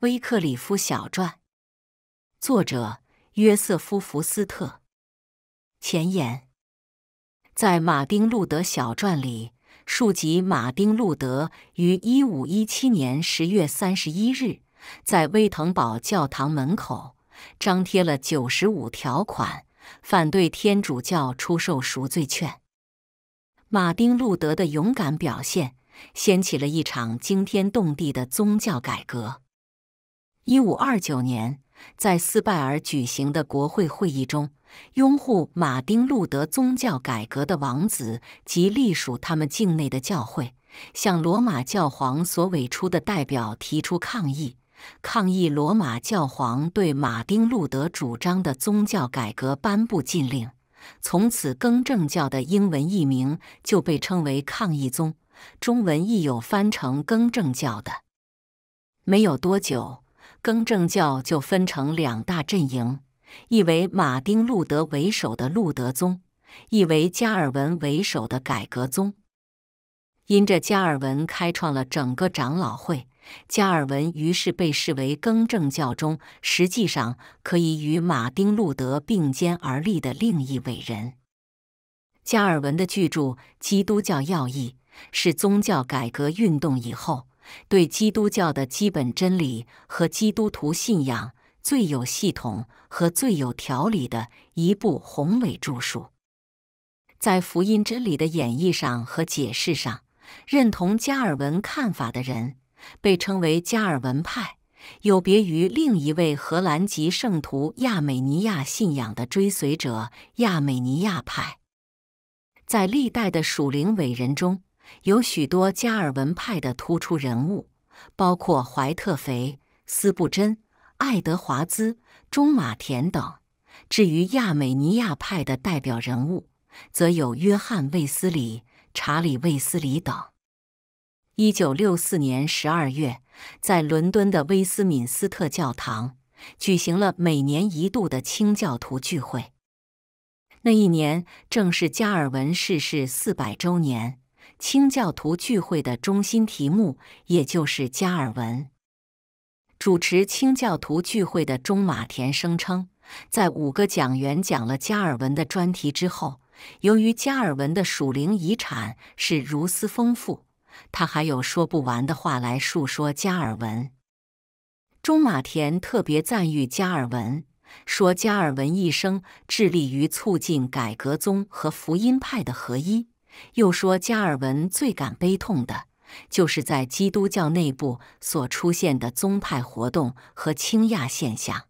威克里夫小传》，作者约瑟夫·福斯特。前言：在马丁·路德小传里，述及马丁·路德于一五一七年十月三十一日，在威腾堡教堂门口张贴了九十五条款，反对天主教出售赎罪券。马丁·路德的勇敢表现，掀起了一场惊天动地的宗教改革。一五二九年，在斯拜尔举行的国会会议中，拥护马丁·路德宗教改革的王子及隶属他们境内的教会，向罗马教皇所委出的代表提出抗议，抗议罗马教皇对马丁·路德主张的宗教改革颁布禁令。从此，更正教的英文译名就被称为抗议宗，中文亦有翻成更正教的。没有多久，更正教就分成两大阵营：一为马丁·路德为首的路德宗，一为加尔文为首的改革宗。因着加尔文开创了整个长老会。加尔文于是被视为更正教中实际上可以与马丁·路德并肩而立的另一伟人。加尔文的巨著《基督教要义》是宗教改革运动以后对基督教的基本真理和基督徒信仰最有系统和最有条理的一部宏伟著述。在福音真理的演绎上和解释上，认同加尔文看法的人。被称为加尔文派，有别于另一位荷兰籍圣徒亚美尼亚信仰的追随者亚美尼亚派。在历代的属灵伟人中，有许多加尔文派的突出人物，包括怀特肥、斯布真、爱德华兹、中马田等。至于亚美尼亚派的代表人物，则有约翰·卫斯理、查理·卫斯理等。一九六四年十二月，在伦敦的威斯敏斯特教堂举行了每年一度的清教徒聚会。那一年正是加尔文逝世四百周年，清教徒聚会的中心题目也就是加尔文。主持清教徒聚会的中马田声称，在五个讲员讲了加尔文的专题之后，由于加尔文的属灵遗产是如斯丰富。他还有说不完的话来述说加尔文。中马田特别赞誉加尔文，说加尔文一生致力于促进改革宗和福音派的合一。又说加尔文最感悲痛的，就是在基督教内部所出现的宗派活动和倾轧现象。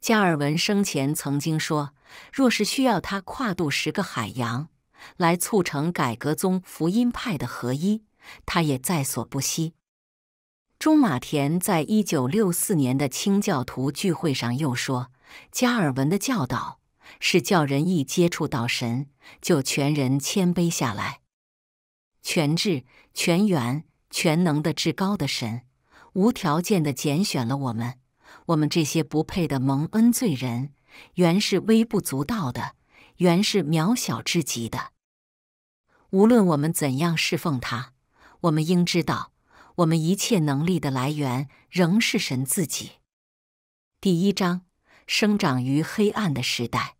加尔文生前曾经说，若是需要他跨渡十个海洋。来促成改革宗福音派的合一，他也在所不惜。中马田在一九六四年的清教徒聚会上又说：“加尔文的教导是叫人一接触到神，就全人谦卑下来。全智、全员、全能的至高的神，无条件的拣选了我们。我们这些不配的蒙恩罪人，原是微不足道的，原是渺小至极的。”无论我们怎样侍奉他，我们应知道，我们一切能力的来源仍是神自己。第一章：生长于黑暗的时代。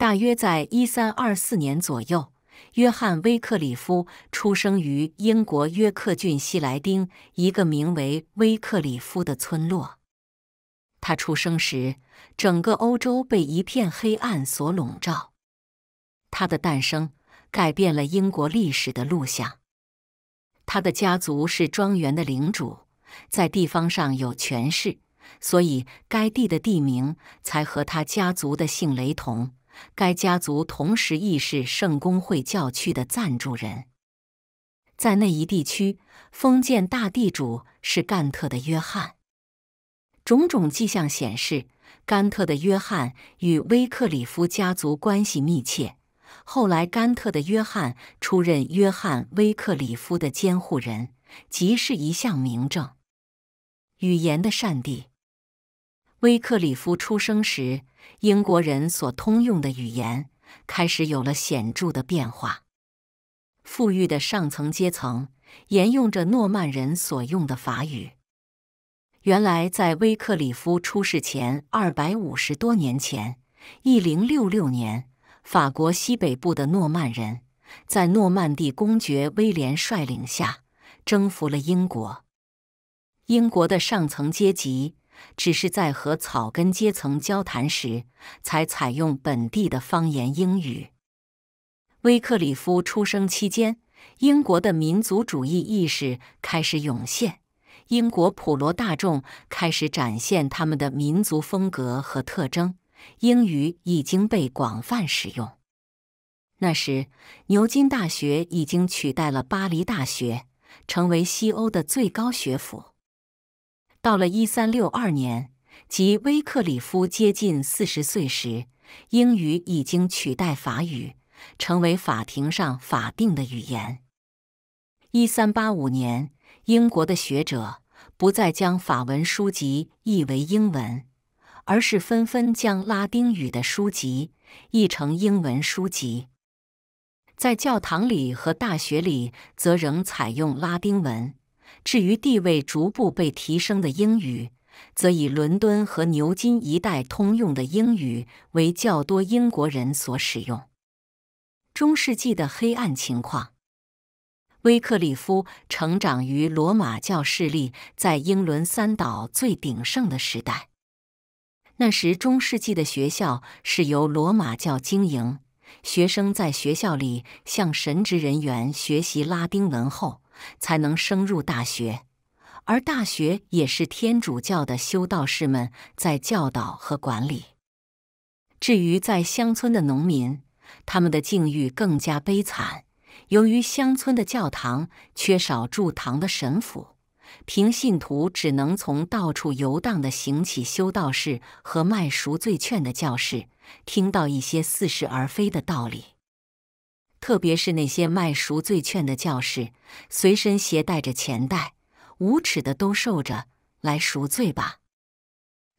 大约在一三二四年左右，约翰·威克里夫出生于英国约克郡西莱丁一个名为威克里夫的村落。他出生时，整个欧洲被一片黑暗所笼罩。他的诞生。改变了英国历史的录像。他的家族是庄园的领主，在地方上有权势，所以该地的地名才和他家族的姓雷同。该家族同时亦是圣公会教区的赞助人。在那一地区，封建大地主是甘特的约翰。种种迹象显示，甘特的约翰与威克里夫家族关系密切。后来，甘特的约翰出任约翰·威克里夫的监护人，即是一项明证。语言的善地，威克里夫出生时，英国人所通用的语言开始有了显著的变化。富裕的上层阶层沿用着诺曼人所用的法语。原来，在威克里夫出世前二百五十多年前，一零六六年，法国西北部的诺曼人在诺曼底公爵威廉率领下征服了英国。英国的上层阶级只是在和草根阶层交谈时，才采用本地的方言英语。威克里夫出生期间，英国的民族主义意识开始涌现。英国普罗大众开始展现他们的民族风格和特征，英语已经被广泛使用。那时，牛津大学已经取代了巴黎大学，成为西欧的最高学府。到了一三六二年，即威克里夫接近四十岁时，英语已经取代法语，成为法庭上法定的语言。一三八五年。英国的学者不再将法文书籍译为英文，而是纷纷将拉丁语的书籍译成英文书籍。在教堂里和大学里，则仍采用拉丁文。至于地位逐步被提升的英语，则以伦敦和牛津一带通用的英语为较多英国人所使用。中世纪的黑暗情况。威克里夫成长于罗马教势力在英伦三岛最鼎盛的时代。那时，中世纪的学校是由罗马教经营，学生在学校里向神职人员学习拉丁文后，才能升入大学。而大学也是天主教的修道士们在教导和管理。至于在乡村的农民，他们的境遇更加悲惨。由于乡村的教堂缺少驻堂的神父，凭信徒只能从到处游荡的行乞修道士和卖赎罪券的教士听到一些似是而非的道理。特别是那些卖赎罪券的教士，随身携带着钱袋，无耻的兜售着“来赎罪吧，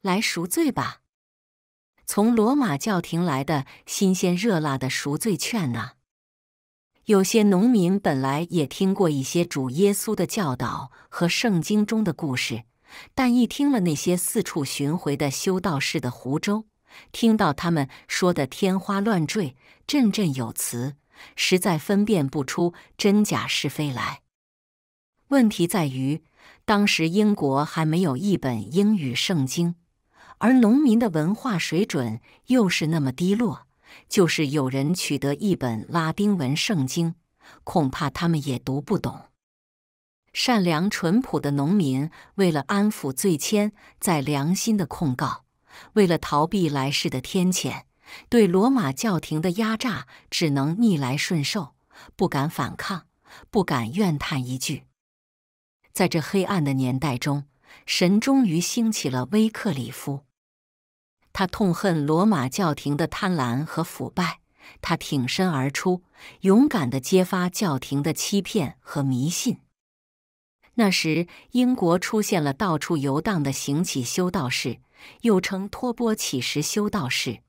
来赎罪吧”，从罗马教廷来的新鲜热辣的赎罪券呢。有些农民本来也听过一些主耶稣的教导和圣经中的故事，但一听了那些四处巡回的修道士的胡诌，听到他们说的天花乱坠、振振有词，实在分辨不出真假是非来。问题在于，当时英国还没有一本英语圣经，而农民的文化水准又是那么低落。就是有人取得一本拉丁文圣经，恐怕他们也读不懂。善良淳朴的农民为了安抚罪愆在良心的控告，为了逃避来世的天谴，对罗马教廷的压榨只能逆来顺受，不敢反抗，不敢怨叹一句。在这黑暗的年代中，神终于兴起了威克里夫。他痛恨罗马教廷的贪婪和腐败，他挺身而出，勇敢地揭发教廷的欺骗和迷信。那时，英国出现了到处游荡的行乞修道士，又称托钵乞食修道士。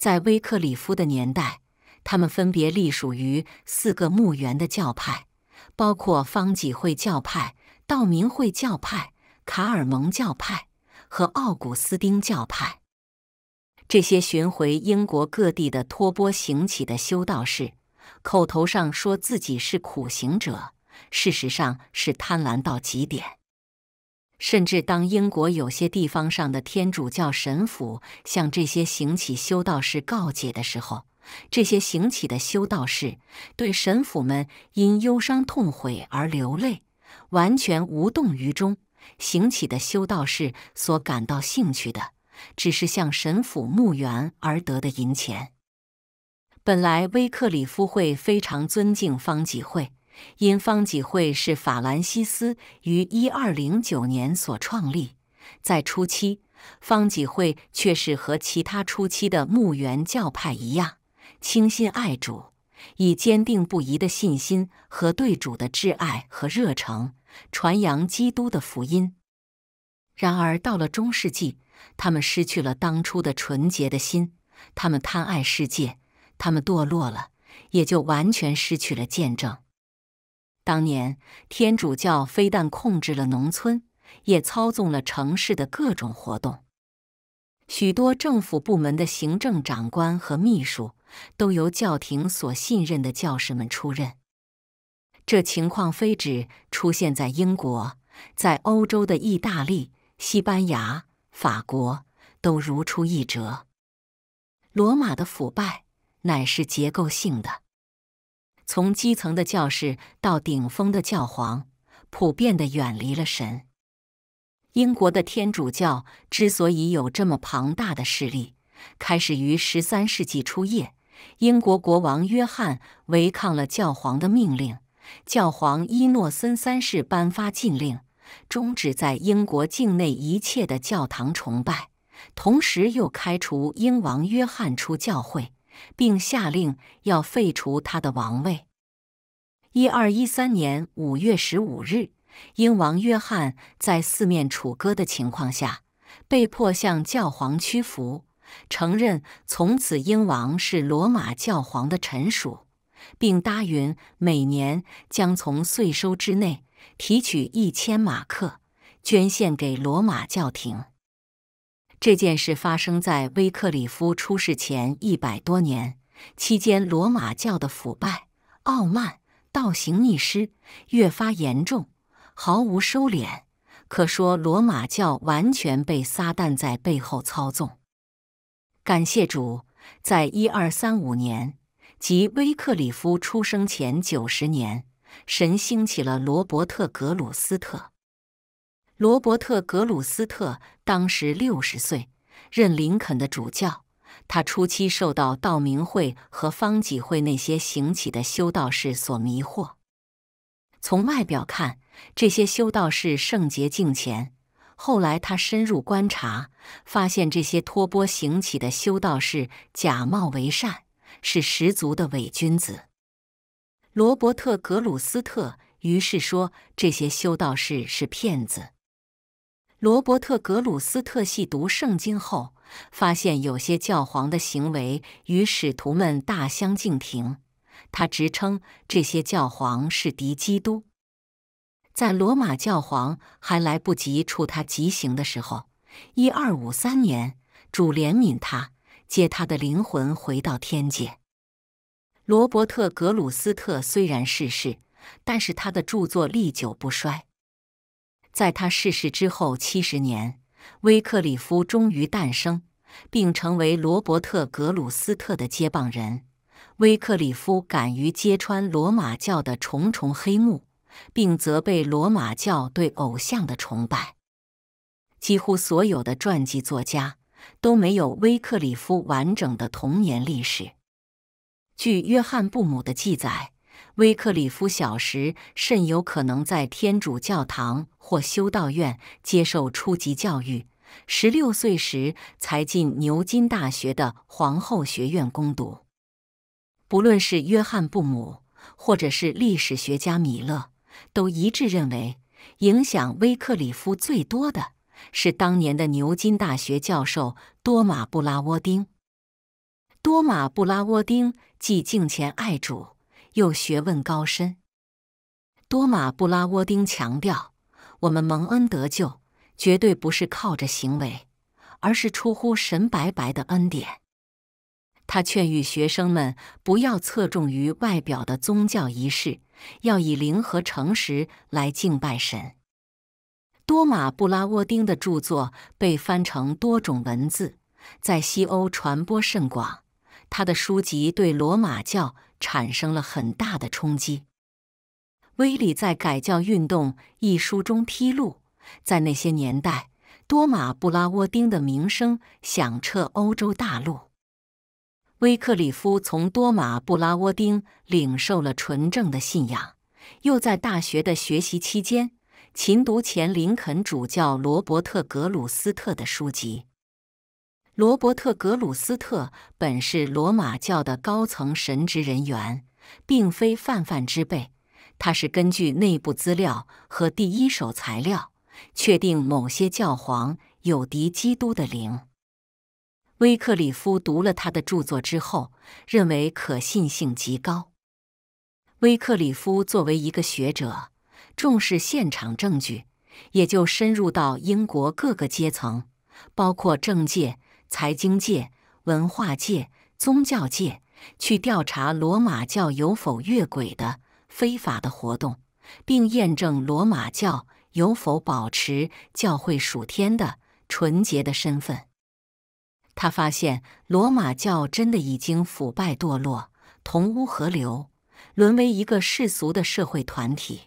在威克里夫的年代，他们分别隶属于四个墓园的教派，包括方济会教派、道明会教派、卡尔蒙教派。和奥古斯丁教派，这些巡回英国各地的托钵行乞的修道士，口头上说自己是苦行者，事实上是贪婪到极点。甚至当英国有些地方上的天主教神父向这些行乞修道士告解的时候，这些行乞的修道士对神父们因忧伤痛悔而流泪，完全无动于衷。行乞的修道士所感到兴趣的，只是向神府墓园而得的银钱。本来威克里夫会非常尊敬方济会，因方济会是法兰西斯于一二零九年所创立。在初期，方济会却是和其他初期的墓园教派一样，倾心爱主，以坚定不移的信心和对主的挚爱和热诚。传扬基督的福音。然而，到了中世纪，他们失去了当初的纯洁的心，他们贪爱世界，他们堕落了，也就完全失去了见证。当年，天主教非但控制了农村，也操纵了城市的各种活动。许多政府部门的行政长官和秘书都由教廷所信任的教士们出任。这情况非只出现在英国，在欧洲的意大利、西班牙、法国都如出一辙。罗马的腐败乃是结构性的，从基层的教士到顶峰的教皇，普遍的远离了神。英国的天主教之所以有这么庞大的势力，开始于十三世纪初叶，英国国王约翰违抗了教皇的命令，教皇伊诺森三世颁发禁令，终止在英国境内一切的教堂崇拜，同时又开除英王约翰出教会，并下令要废除他的王位。一二一三年五月十五日。英王约翰在四面楚歌的情况下，被迫向教皇屈服，承认从此英王是罗马教皇的臣属，并答允每年将从税收之内提取一千马克，捐献给罗马教廷。这件事发生在威克里夫出世前一百多年，期间罗马教的腐败、傲慢、倒行逆施越发严重。毫无收敛，可说罗马教完全被撒旦在背后操纵。感谢主，在一二三五年，即威克里夫出生前九十年，神兴起了罗伯特·格鲁斯特。罗伯特·格鲁斯特当时六十岁，任林肯的主教。他初期受到道明会和方济会那些行起的修道士所迷惑。从外表看，这些修道士圣洁敬虔。后来他深入观察，发现这些托钵行乞的修道士假冒为善，是十足的伪君子。罗伯特·格鲁斯特于是说这些修道士是骗子。罗伯特·格鲁斯特细读圣经后，发现有些教皇的行为与使徒们大相径庭。他直称这些教皇是敌基督。在罗马教皇还来不及处他极刑的时候，一二五三年，主怜悯他，接他的灵魂回到天界。罗伯特·格鲁斯特虽然逝世，但是他的著作历久不衰。在他逝世之后七十年，威克里夫终于诞生，并成为罗伯特·格鲁斯特的接棒人。威克里夫敢于揭穿罗马教的重重黑幕，并责备罗马教对偶像的崇拜。几乎所有的传记作家都没有威克里夫完整的童年历史。据约翰布姆的记载，威克里夫小时甚有可能在天主教堂或修道院接受初级教育，十六岁时才进牛津大学的皇后学院攻读。不论是约翰·布姆，或者是历史学家米勒，都一致认为，影响威克里夫最多的是当年的牛津大学教授多马·布拉沃丁。多马·布拉沃丁既敬虔爱主，又学问高深。多马·布拉沃丁强调，我们蒙恩得救，绝对不是靠着行为，而是出乎神白白的恩典。他劝喻学生们不要侧重于外表的宗教仪式，要以灵和诚实来敬拜神。多马·布拉沃丁的著作被翻成多种文字，在西欧传播甚广。他的书籍对罗马教产生了很大的冲击。威利在《改教运动》一书中披露，在那些年代，多马·布拉沃丁的名声响彻欧洲大陆。威克里夫从多马·布拉沃丁领受了纯正的信仰，又在大学的学习期间勤读前林肯主教罗伯特·格鲁斯特的书籍。罗伯特·格鲁斯特本是罗马教的高层神职人员，并非泛泛之辈。他是根据内部资料和第一手材料，确定某些教皇有敌基督的灵。威克里夫读了他的著作之后，认为可信性极高。威克里夫作为一个学者，重视现场证据，也就深入到英国各个阶层，包括政界、财经界、文化界、宗教界，去调查罗马教有否越轨的非法的活动，并验证罗马教有否保持教会属天的纯洁的身份。他发现罗马教真的已经腐败堕落，同污合流，沦为一个世俗的社会团体。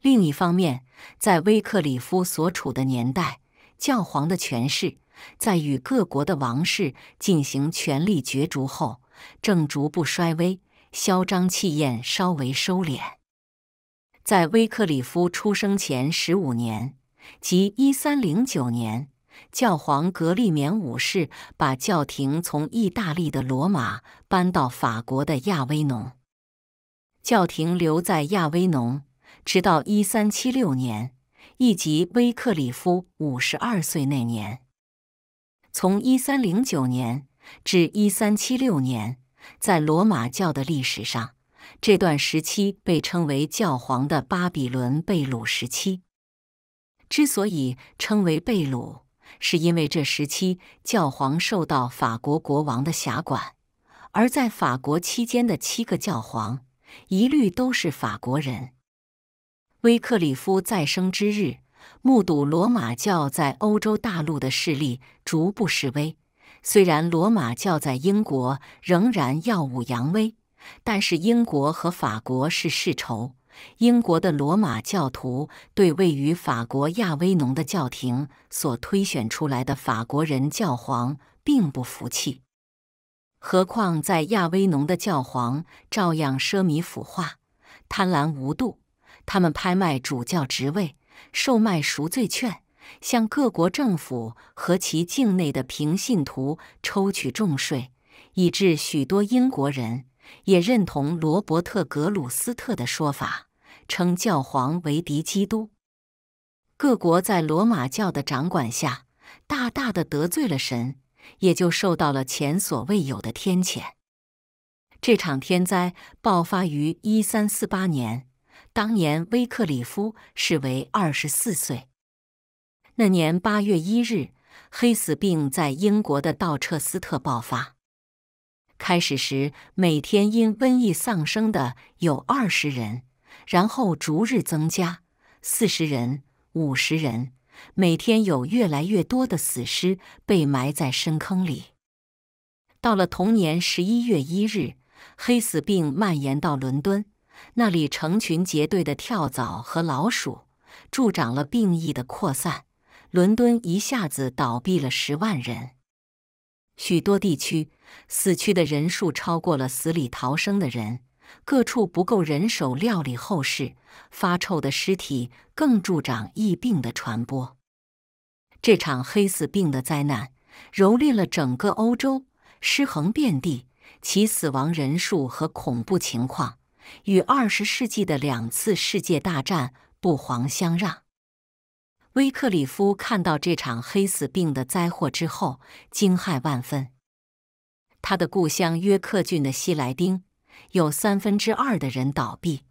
另一方面，在威克里夫所处的年代，教皇的权势在与各国的王室进行权力角逐后，正逐步衰微，嚣张气焰稍微收敛。在威克里夫出生前十五年，即一三零九年，教皇格利勉五世把教廷从意大利的罗马搬到法国的亚威农，教廷留在亚威农。直到一三七六年，亦即威克里夫五十二岁那年，从一三零九年至一三七六年，在罗马教的历史上，这段时期被称为教皇的巴比伦贝鲁时期。之所以称为贝鲁，是因为这时期教皇受到法国国王的辖管，而在法国期间的七个教皇，一律都是法国人。威克里夫再生之日，目睹罗马教在欧洲大陆的势力逐步式微。虽然罗马教在英国仍然耀武扬威，但是英国和法国是世仇。英国的罗马教徒对位于法国亚威农的教廷所推选出来的法国人教皇并不服气，何况在亚威农的教皇照样奢靡腐化、贪婪无度。他们拍卖主教职位，售卖赎罪券，向各国政府和其境内的平信徒抽取重税，以致许多英国人也认同罗伯特·格鲁斯特的说法，称教皇为敌基督。各国在罗马教的掌管下，大大的得罪了神，也就受到了前所未有的天谴。这场天灾爆发于一三四八年。当年威克里夫是为二十四岁。那年八月一日，黑死病在英国的道彻斯特爆发。开始时，每天因瘟疫丧生的有二十人，然后逐日增加，四十人、五十人。每天有越来越多的死尸被埋在深坑里。到了同年十一月一日，黑死病蔓延到伦敦。那里成群结队的跳蚤和老鼠，助长了病疫的扩散。伦敦一下子倒闭了十万人，许多地区死去的人数超过了死里逃生的人。各处不够人手料理后事，发臭的尸体更助长疫病的传播。这场黑死病的灾难蹂躏了整个欧洲，尸横遍地，其死亡人数和恐怖情况。与二十世纪的两次世界大战不遑相让。威克里夫看到这场黑死病的灾祸之后，惊骇万分。他的故乡约克郡的西莱丁有三分之二的人倒闭。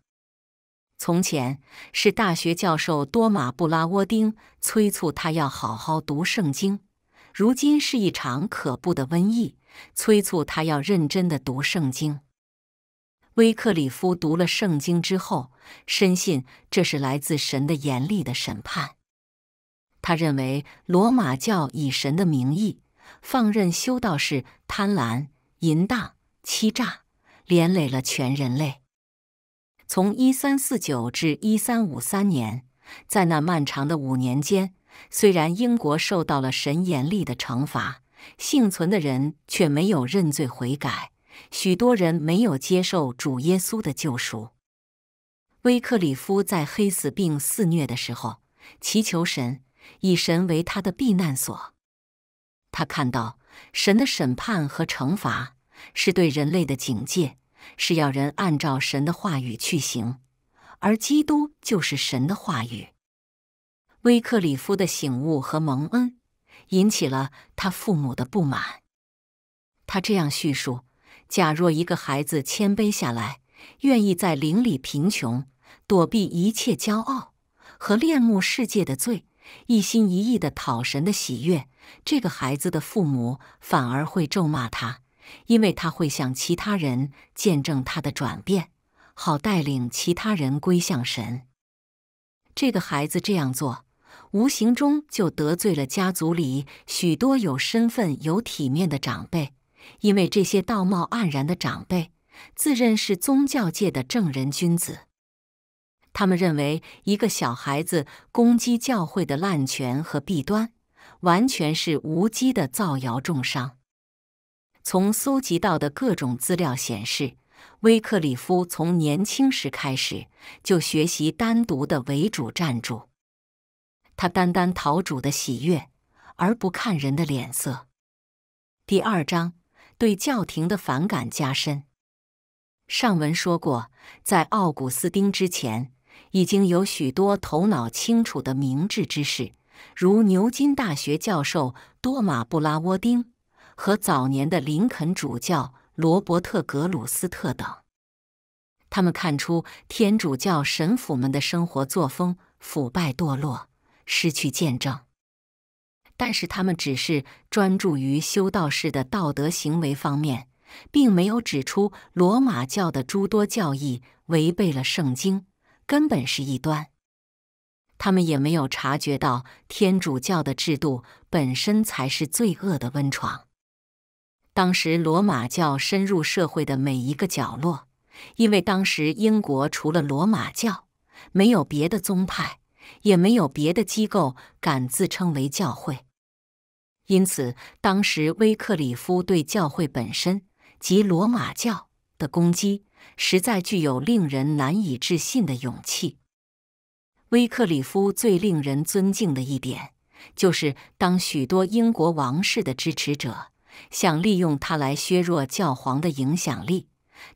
从前是大学教授多马布拉沃丁催促他要好好读圣经，如今是一场可怖的瘟疫，催促他要认真的读圣经。威克里夫读了圣经之后，深信这是来自神的严厉的审判。他认为罗马教以神的名义放任修道士贪婪、淫荡、欺诈，连累了全人类。从一三四九至一三五三年，在那漫长的五年间，虽然英国受到了神严厉的惩罚，幸存的人却没有认罪悔改。许多人没有接受主耶稣的救赎。威克里夫在黑死病肆虐的时候，祈求神，以神为他的避难所。他看到神的审判和惩罚是对人类的警戒，是要人按照神的话语去行，而基督就是神的话语。威克里夫的醒悟和蒙恩引起了他父母的不满。他这样叙述。假若一个孩子谦卑下来，愿意在邻里贫穷，躲避一切骄傲，和恋慕世界的罪，一心一意的讨神的喜悦，这个孩子的父母反而会咒骂他，因为他会向其他人见证他的转变，好带领其他人归向神。这个孩子这样做，无形中就得罪了家族里许多有身份、有体面的长辈，因为这些道貌岸然的长辈自认是宗教界的正人君子。他们认为，一个小孩子攻击教会的滥权和弊端，完全是无稽的造谣重伤。从搜集到的各种资料显示，威克里夫从年轻时开始就学习单独的为主站主，他单单讨主的喜悦，而不看人的脸色。第二章对教廷的反感加深。上文说过，在奥古斯丁之前。已经有许多头脑清楚的明智之士，如牛津大学教授多马布拉沃丁和早年的林肯主教罗伯特格鲁斯特等。他们看出天主教神父们的生活作风腐败堕落，失去见证。但是他们只是专注于修道士的道德行为方面，并没有指出罗马教的诸多教义违背了圣经。根本是异端。他们也没有察觉到天主教的制度本身才是罪恶的温床。当时罗马教深入社会的每一个角落，因为当时英国除了罗马教，没有别的宗派，也没有别的机构敢自称为教会。因此，当时威克里夫对教会本身及罗马教的攻击。实在具有令人难以置信的勇气。威克里夫最令人尊敬的一点，就是当许多英国王室的支持者想利用他来削弱教皇的影响力，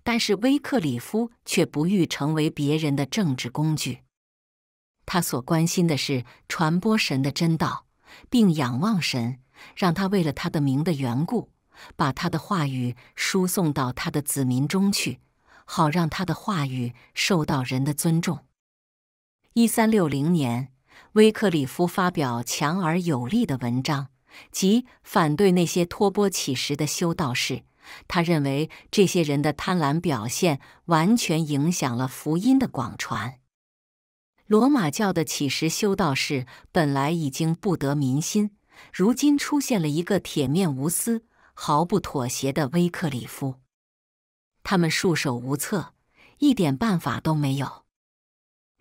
但是威克里夫却不欲成为别人的政治工具。他所关心的是传播神的真道，并仰望神，让他为了他的名的缘故，把他的话语输送到他的子民中去。好让他的话语受到人的尊重。一三六零年，威克里夫发表强而有力的文章，即反对那些托钵乞食的修道士。他认为这些人的贪婪表现完全影响了福音的广传。罗马教的乞食修道士本来已经不得民心，如今出现了一个铁面无私、毫不妥协的威克里夫。他们束手无策，一点办法都没有。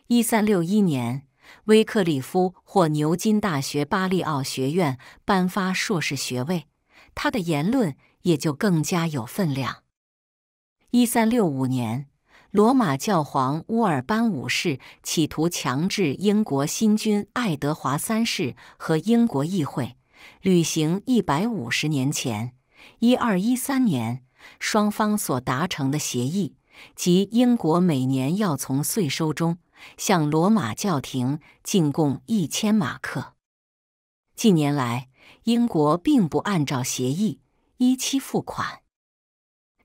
一三六一年，威克里夫获牛津大学巴利奥学院颁发硕士学位，他的言论也就更加有分量。一三六五年，罗马教皇乌尔班五世企图强制英国新君爱德华三世和英国议会履行一百五十年前（一二一三年）。双方所达成的协议，即英国每年要从税收中向罗马教廷进贡一千马克。近年来，英国并不按照协议依期付款。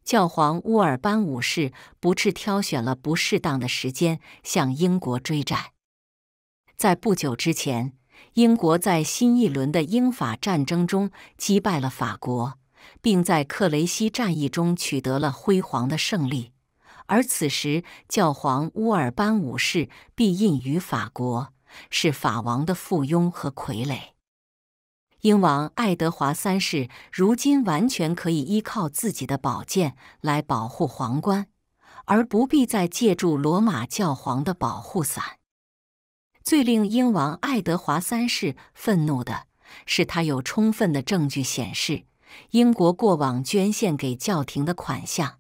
教皇乌尔班五世不是挑选了不适当的时间向英国追债。在不久之前，英国在新一轮的英法战争中击败了法国。并在克雷西战役中取得了辉煌的胜利，而此时教皇乌尔班五世必印于法国，是法王的附庸和傀儡。英王爱德华三世如今完全可以依靠自己的宝剑来保护皇冠，而不必再借助罗马教皇的保护伞。最令英王爱德华三世愤怒的是，他有充分的证据显示。英国过往捐献给教廷的款项，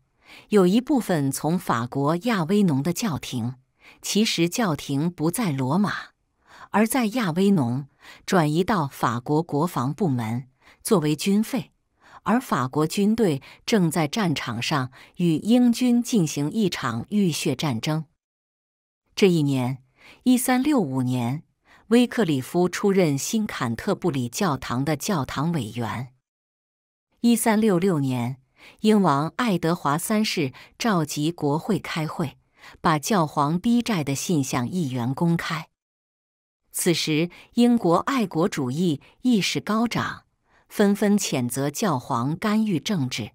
有一部分从法国亚威农的教廷，其实教廷不在罗马，而在亚威农，转移到法国国防部门作为军费。而法国军队正在战场上与英军进行一场浴血战争。这一年，一三六五年，威克里夫出任新坎特布里教堂的教堂委员。一三六六年，英王爱德华三世召集国会开会，把教皇逼债的信向议员公开。此时，英国爱国主义意识高涨，纷纷谴责教皇干预政治。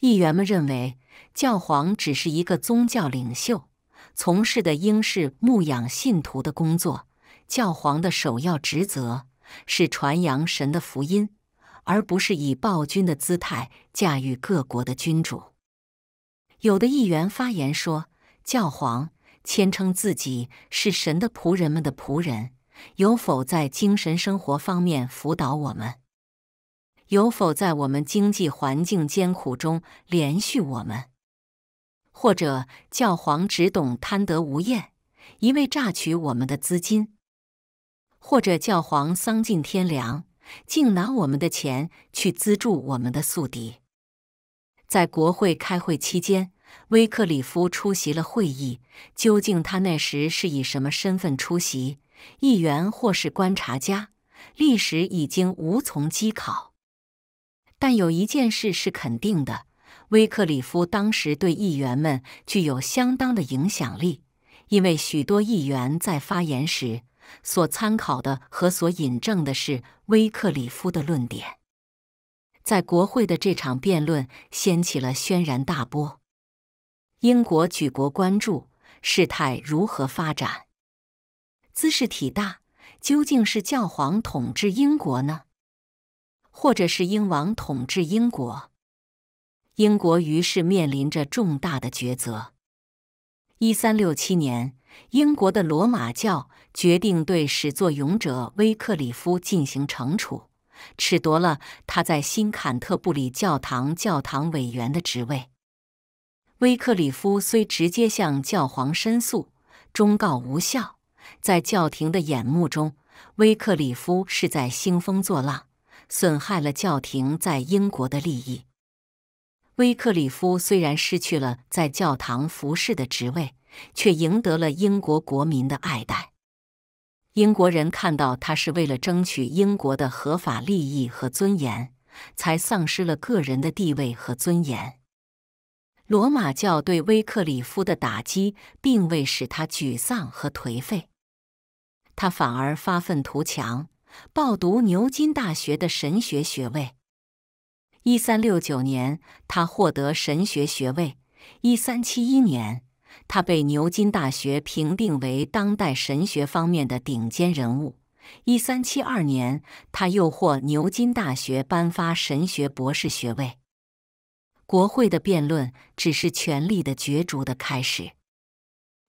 议员们认为，教皇只是一个宗教领袖，从事的应是牧养信徒的工作。教皇的首要职责是传扬神的福音，而不是以暴君的姿态驾驭各国的君主。有的议员发言说，教皇。谦称自己是神的仆人们的仆人，有否在精神生活方面辅导我们？有否在我们经济环境艰苦中连续我们？或者教皇只懂贪得无厌，一味榨取我们的资金？或者教皇丧尽天良，竟拿我们的钱去资助我们的宿敌？在国会开会期间。威克里夫出席了会议，究竟他那时是以什么身份出席？议员或是观察家？历史已经无从稽考。但有一件事是肯定的：威克里夫当时对议员们具有相当的影响力，因为许多议员在发言时所参考的和所引证的是威克里夫的论点。在国会的这场辩论掀起了轩然大波。英国举国关注事态如何发展。姿势体大，究竟是教皇统治英国呢，或者是英王统治英国？英国于是面临着重大的抉择。一三六七年，英国的罗马教决定对始作俑者威克里夫进行惩处，褫夺了他在新坎特布里教堂教堂委员的职位。威克里夫虽直接向教皇申诉，忠告无效。在教廷的眼目中，威克里夫是在兴风作浪，损害了教廷在英国的利益。威克里夫虽然失去了在教堂服侍的职位，却赢得了英国国民的爱戴。英国人看到他是为了争取英国的合法利益和尊严，才丧失了个人的地位和尊严。罗马教对威克里夫的打击，并未使他沮丧和颓废，他反而发愤图强，报读牛津大学的神学学位。一三六九年，他获得神学学位；一三七一年，他被牛津大学评定为当代神学方面的顶尖人物；一三七二年，他又获牛津大学颁发神学博士学位。国会的辩论只是权力的角逐的开始。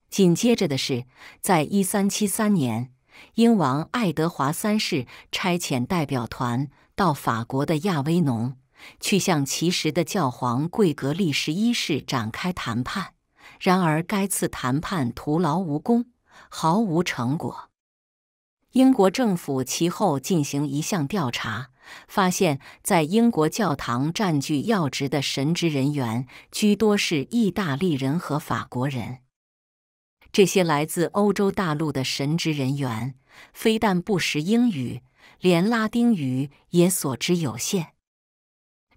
紧接着的是，在一三七三年，英王爱德华三世差遣代表团到法国的亚威农，去向其时的教皇贵格利十一世展开谈判。然而，该次谈判徒劳无功，毫无成果。英国政府其后进行一项调查。发现，在英国教堂占据要职的神职人员居多是意大利人和法国人。这些来自欧洲大陆的神职人员，非但不识英语，连拉丁语也所知有限。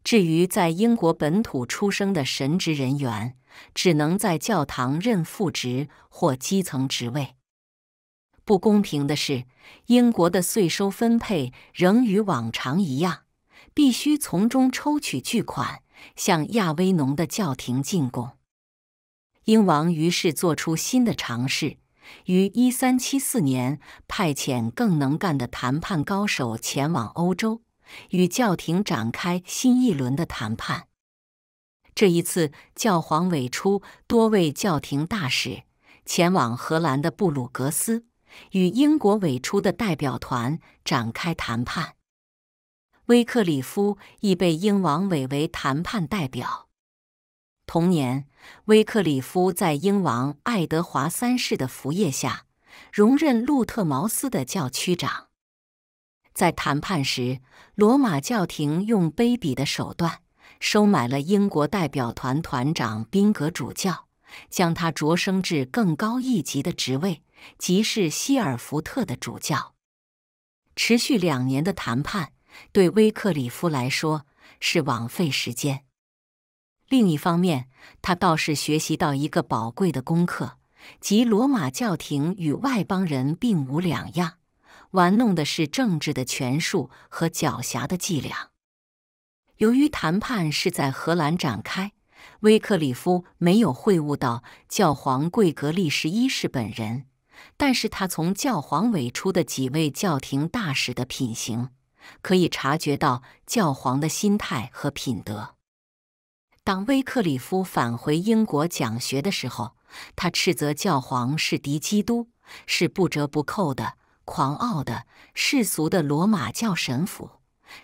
至于在英国本土出生的神职人员，只能在教堂任副职或基层职位。不公平的是，英国的税收分配仍与往常一样，必须从中抽取巨款向亚威农的教廷进贡。英王于是做出新的尝试，于一三七四年派遣更能干的谈判高手前往欧洲，与教廷展开新一轮的谈判。这一次，教皇委出多位教廷大使前往荷兰的布鲁格斯。与英国委出的代表团展开谈判，威克里夫亦被英王委为谈判代表。同年，威克里夫在英王爱德华三世的扶业下，荣任路特茅斯的教区长。在谈判时，罗马教廷用卑鄙的手段收买了英国代表团团长宾格主教，将他擢升至更高一级的职位。即是希尔福特的主教。持续两年的谈判对威克里夫来说是枉费时间。另一方面，他倒是学习到一个宝贵的功课，即罗马教廷与外邦人并无两样，玩弄的是政治的权术和狡黠的伎俩。由于谈判是在荷兰展开，威克里夫没有会晤到教皇贵格利什一世本人，但是他从教皇委出的几位教廷大使的品行，可以察觉到教皇的心态和品德。当威克里夫返回英国讲学的时候，他斥责教皇是敌基督，是不折不扣的、狂傲的、世俗的罗马教神父。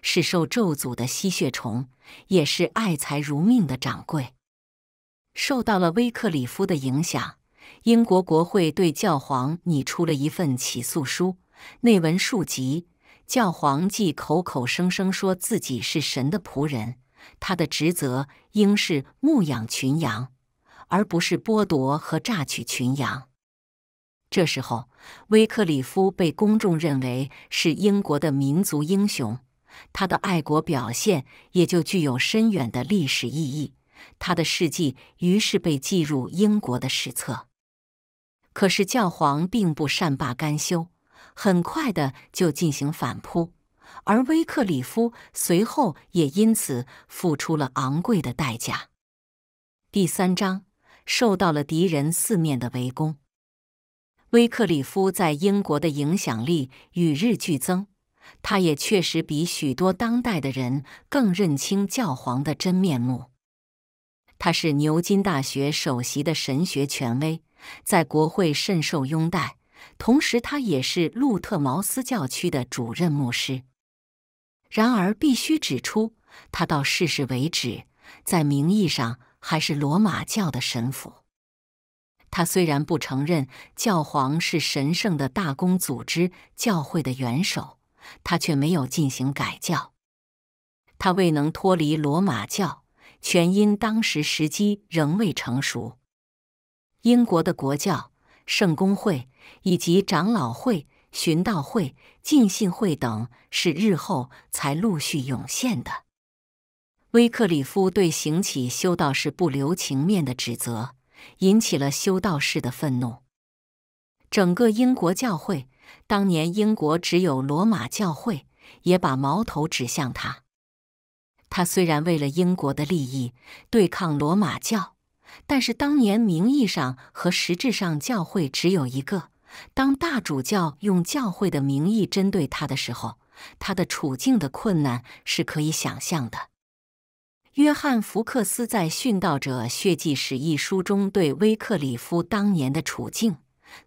是受咒诅的吸血虫，也是爱财如命的掌柜。受到了威克里夫的影响，英国国会对教皇拟出了一份起诉书，内文数集。教皇既口口声声说自己是神的仆人，他的职责应是牧养群羊，而不是剥夺和榨取群羊。这时候，威克里夫被公众认为是英国的民族英雄。他的爱国表现也就具有深远的历史意义，他的事迹于是被记入英国的史册。可是教皇并不善罢甘休，很快的就进行反扑，而威克里夫随后也因此付出了昂贵的代价。第三章受到了敌人四面的围攻，威克里夫在英国的影响力与日俱增。他也确实比许多当代的人更认清教皇的真面目。他是牛津大学首席的神学权威，在国会甚受拥戴。同时，他也是路特茅斯教区的主任牧师。然而，必须指出，他到逝世为止，在名义上还是罗马教的神父。他虽然不承认教皇是神圣的大公组织教会的元首。他却没有进行改教，他未能脱离罗马教，全因当时时机仍未成熟。英国的国教、圣公会以及长老会、寻道会、浸信会等是日后才陆续涌现的。威克里夫对行乞修道士不留情面的指责，引起了修道士的愤怒。整个英国教会。当年英国只有罗马教会，也把矛头指向他。他虽然为了英国的利益对抗罗马教，但是当年名义上和实质上教会只有一个。当大主教用教会的名义针对他的时候，他的处境的困难是可以想象的。约翰·福克斯在《殉道者血迹史》一书中对威克里夫当年的处境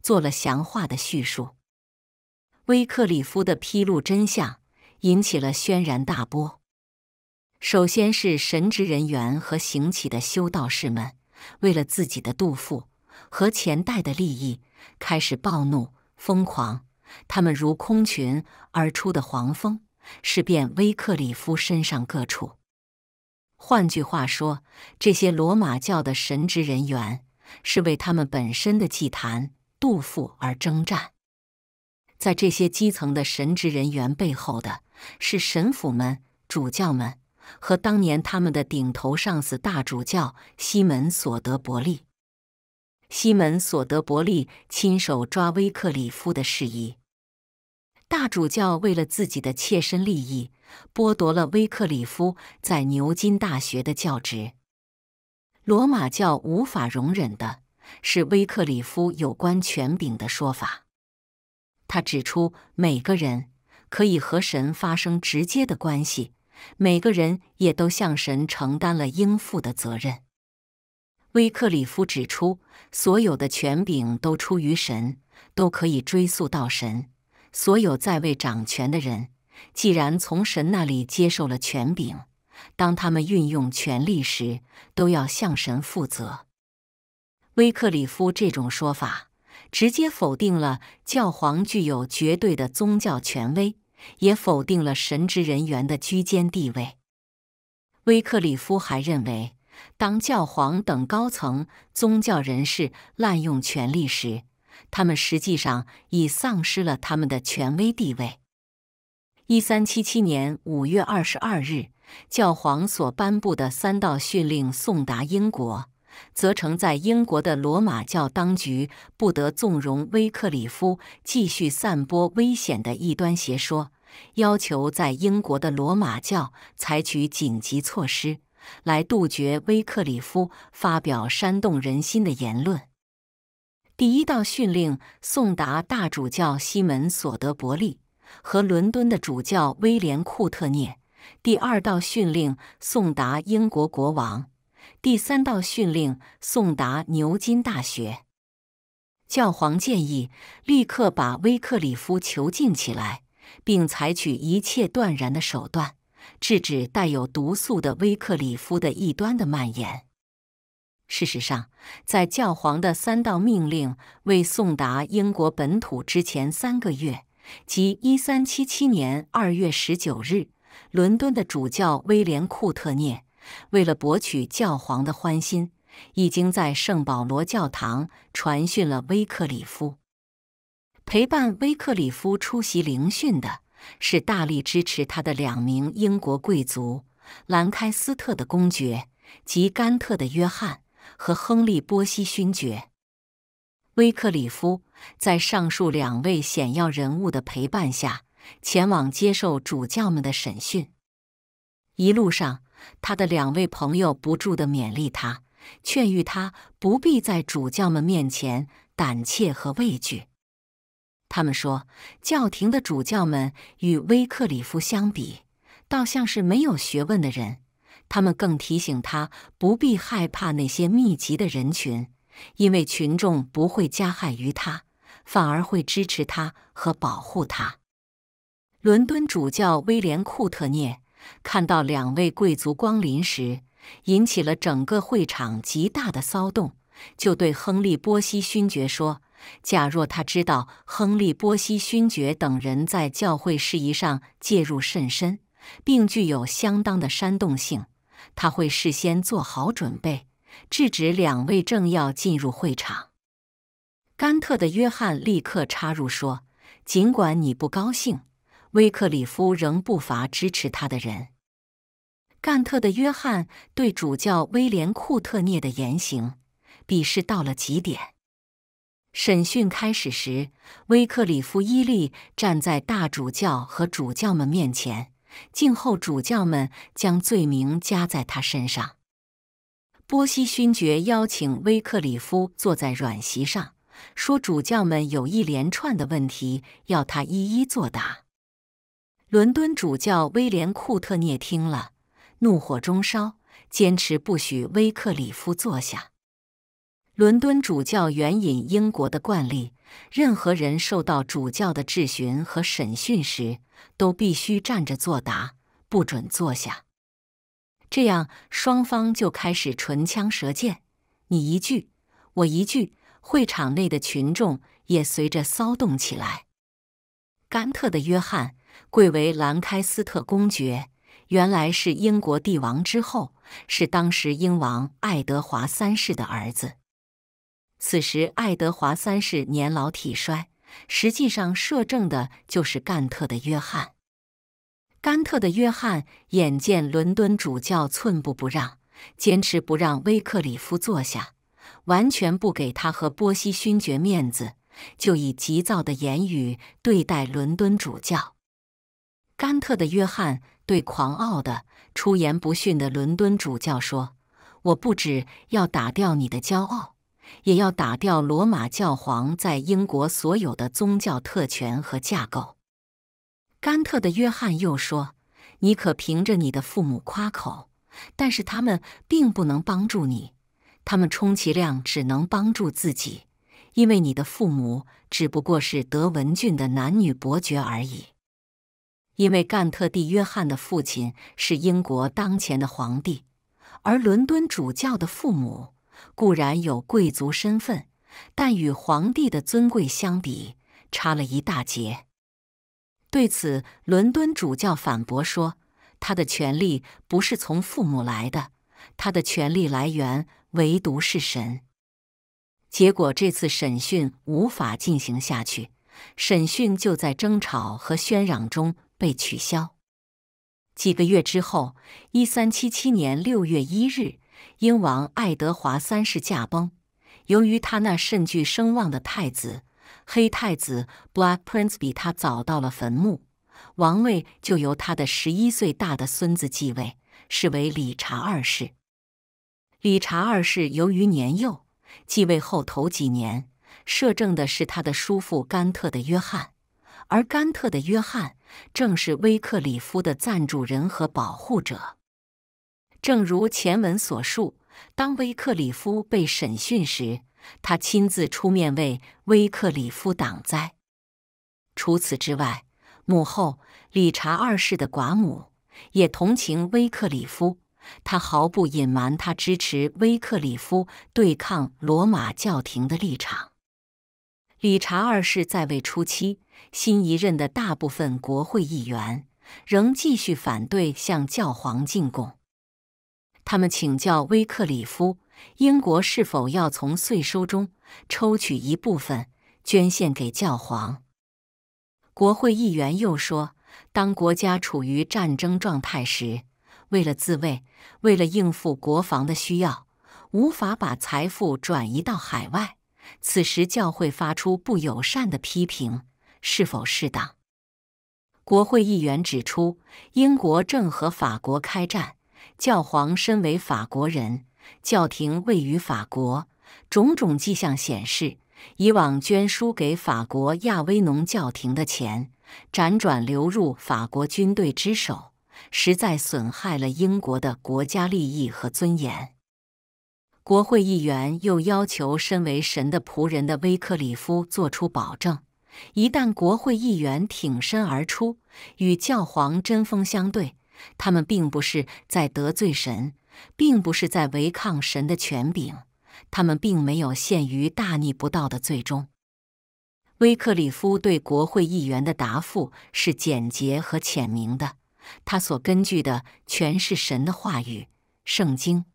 做了详化的叙述。威克里夫的披露真相引起了轩然大波。首先是神职人员和行乞的修道士们，为了自己的肚腹和钱袋的利益，开始暴怒疯狂。他们如空群而出的黄蜂，是遍威克里夫身上各处。换句话说，这些罗马教的神职人员是为他们本身的祭坛肚腹而征战。在这些基层的神职人员背后的是神父们、主教们和当年他们的顶头上司大主教西门索德伯利。西门索德伯利亲手抓威克里夫的事宜。大主教为了自己的切身利益，剥夺了威克里夫在牛津大学的教职。罗马教无法容忍的是威克里夫有关权柄的说法。他指出，每个人可以和神发生直接的关系，每个人也都向神承担了应负的责任。威克里夫指出，所有的权柄都出于神，都可以追溯到神。所有在位掌权的人，既然从神那里接受了权柄，当他们运用权力时，都要向神负责。威克里夫这种说法。直接否定了教皇具有绝对的宗教权威，也否定了神职人员的居间地位。威克里夫还认为，当教皇等高层宗教人士滥用权力时，他们实际上已丧失了他们的权威地位。一三七七年五月二十二日，教皇所颁布的三道训令送达英国。责成在英国的罗马教当局不得纵容威克里夫继续散播危险的异端邪说，要求在英国的罗马教采取紧急措施，来杜绝威克里夫发表煽动人心的言论。第一道训令送达大主教西门索德伯利和伦敦的主教威廉库特涅；第二道训令送达英国国王；第三道训令送达牛津大学。教皇建议立刻把威克里夫囚禁起来，并采取一切断然的手段，制止带有毒素的威克里夫的异端的蔓延。事实上，在教皇的三道命令未送达英国本土之前三个月，即一三七七年二月十九日，伦敦的主教威廉·库特涅为了博取教皇的欢心，已经在圣保罗教堂传讯了威克里夫。陪伴威克里夫出席聆讯的是大力支持他的两名英国贵族——兰开斯特的公爵及甘特的约翰。和亨利·波西勋爵，威克里夫在上述两位显要人物的陪伴下，前往接受主教们的审讯。一路上，他的两位朋友不住地勉励他，劝喻他不必在主教们面前胆怯和畏惧。他们说，教廷的主教们与威克里夫相比，倒像是没有学问的人。他们更提醒他不必害怕那些密集的人群，因为群众不会加害于他，反而会支持他和保护他。伦敦主教威廉·库特涅看到两位贵族光临时，引起了整个会场极大的骚动，就对亨利·波西勋爵说：“假若他知道亨利·波西勋爵等人在教会事宜上介入甚深，并具有相当的煽动性。”他会事先做好准备，制止两位政要进入会场。甘特的约翰立刻插入说：“尽管你不高兴，威克里夫仍不乏支持他的人。”干特的约翰对主教威廉·库特涅的言行鄙视到了极点。审讯开始时，威克里夫伊利站在大主教和主教们面前。静候主教们将罪名加在他身上。波西勋爵邀请威克里夫坐在软席上，说：“主教们有一连串的问题要他一一作答。”伦敦主教威廉·库特涅听了，怒火中烧，坚持不许威克里夫坐下。伦敦主教援引英国的惯例，任何人受到主教的质询和审讯时。都必须站着作答，不准坐下。这样双方就开始唇枪舌剑，你一句我一句，会场内的群众也随着骚动起来。甘特的约翰贵为兰开斯特公爵，原来是英国帝王之后，是当时英王爱德华三世的儿子。此时爱德华三世年老体衰。实际上，摄政的就是甘特的约翰。甘特的约翰眼见伦敦主教寸步不让，坚持不让威克里夫坐下，完全不给他和波西勋爵面子，就以急躁的言语对待伦敦主教。甘特的约翰对狂傲的、出言不逊的伦敦主教说：“我不止要打掉你的骄傲。”也要打掉罗马教皇在英国所有的宗教特权和架构。甘特的约翰又说：“你可凭着你的父母夸口，但是他们并不能帮助你，他们充其量只能帮助自己，因为你的父母只不过是德文郡的男女伯爵而已。因为干特帝约翰的父亲是英国当前的皇帝，而伦敦主教的父母。”固然有贵族身份，但与皇帝的尊贵相比，差了一大截。对此，伦敦主教反驳说：“他的权力不是从父母来的，他的权力来源唯独是神。”结果，这次审讯无法进行下去，审讯就在争吵和喧嚷中被取消。几个月之后，一三七七年六月一日。英王爱德华三世驾崩，由于他那甚具声望的太子黑太子 Black Prince 比他早到了坟墓，王位就由他的十一岁大的孙子继位，是为理查二世。理查二世由于年幼，继位后头几年，摄政的是他的叔父甘特的约翰。而甘特的约翰正是威克里夫的赞助人和保护者。正如前文所述，当威克里夫被审讯时，他亲自出面为威克里夫挡灾。除此之外，母后理查二世的寡母也同情威克里夫，他毫不隐瞒他支持威克里夫对抗罗马教廷的立场。理查二世在位初期。新一任的大部分国会议员仍继续反对向教皇进贡。他们请教威克里夫，英国是否要从税收中抽取一部分捐献给教皇。国会议员又说，当国家处于战争状态时，为了自卫，为了应付国防的需要，无法把财富转移到海外。此时，教会发出不友善的批评。是否适当？国会议员指出，英国正和法国开战，教皇身为法国人，教廷位于法国，种种迹象显示，以往捐输给法国亚威农教廷的钱，辗转流入法国军队之手，实在损害了英国的国家利益和尊严。国会议员又要求身为神的仆人的威克里夫作出保证。一旦国会议员挺身而出，与教皇针锋相对，他们并不是在得罪神，并不是在违抗神的权柄，他们并没有陷于大逆不道的罪中。威克里夫对国会议员的答复是简洁和浅明的，他所根据的全是神的话语，圣经。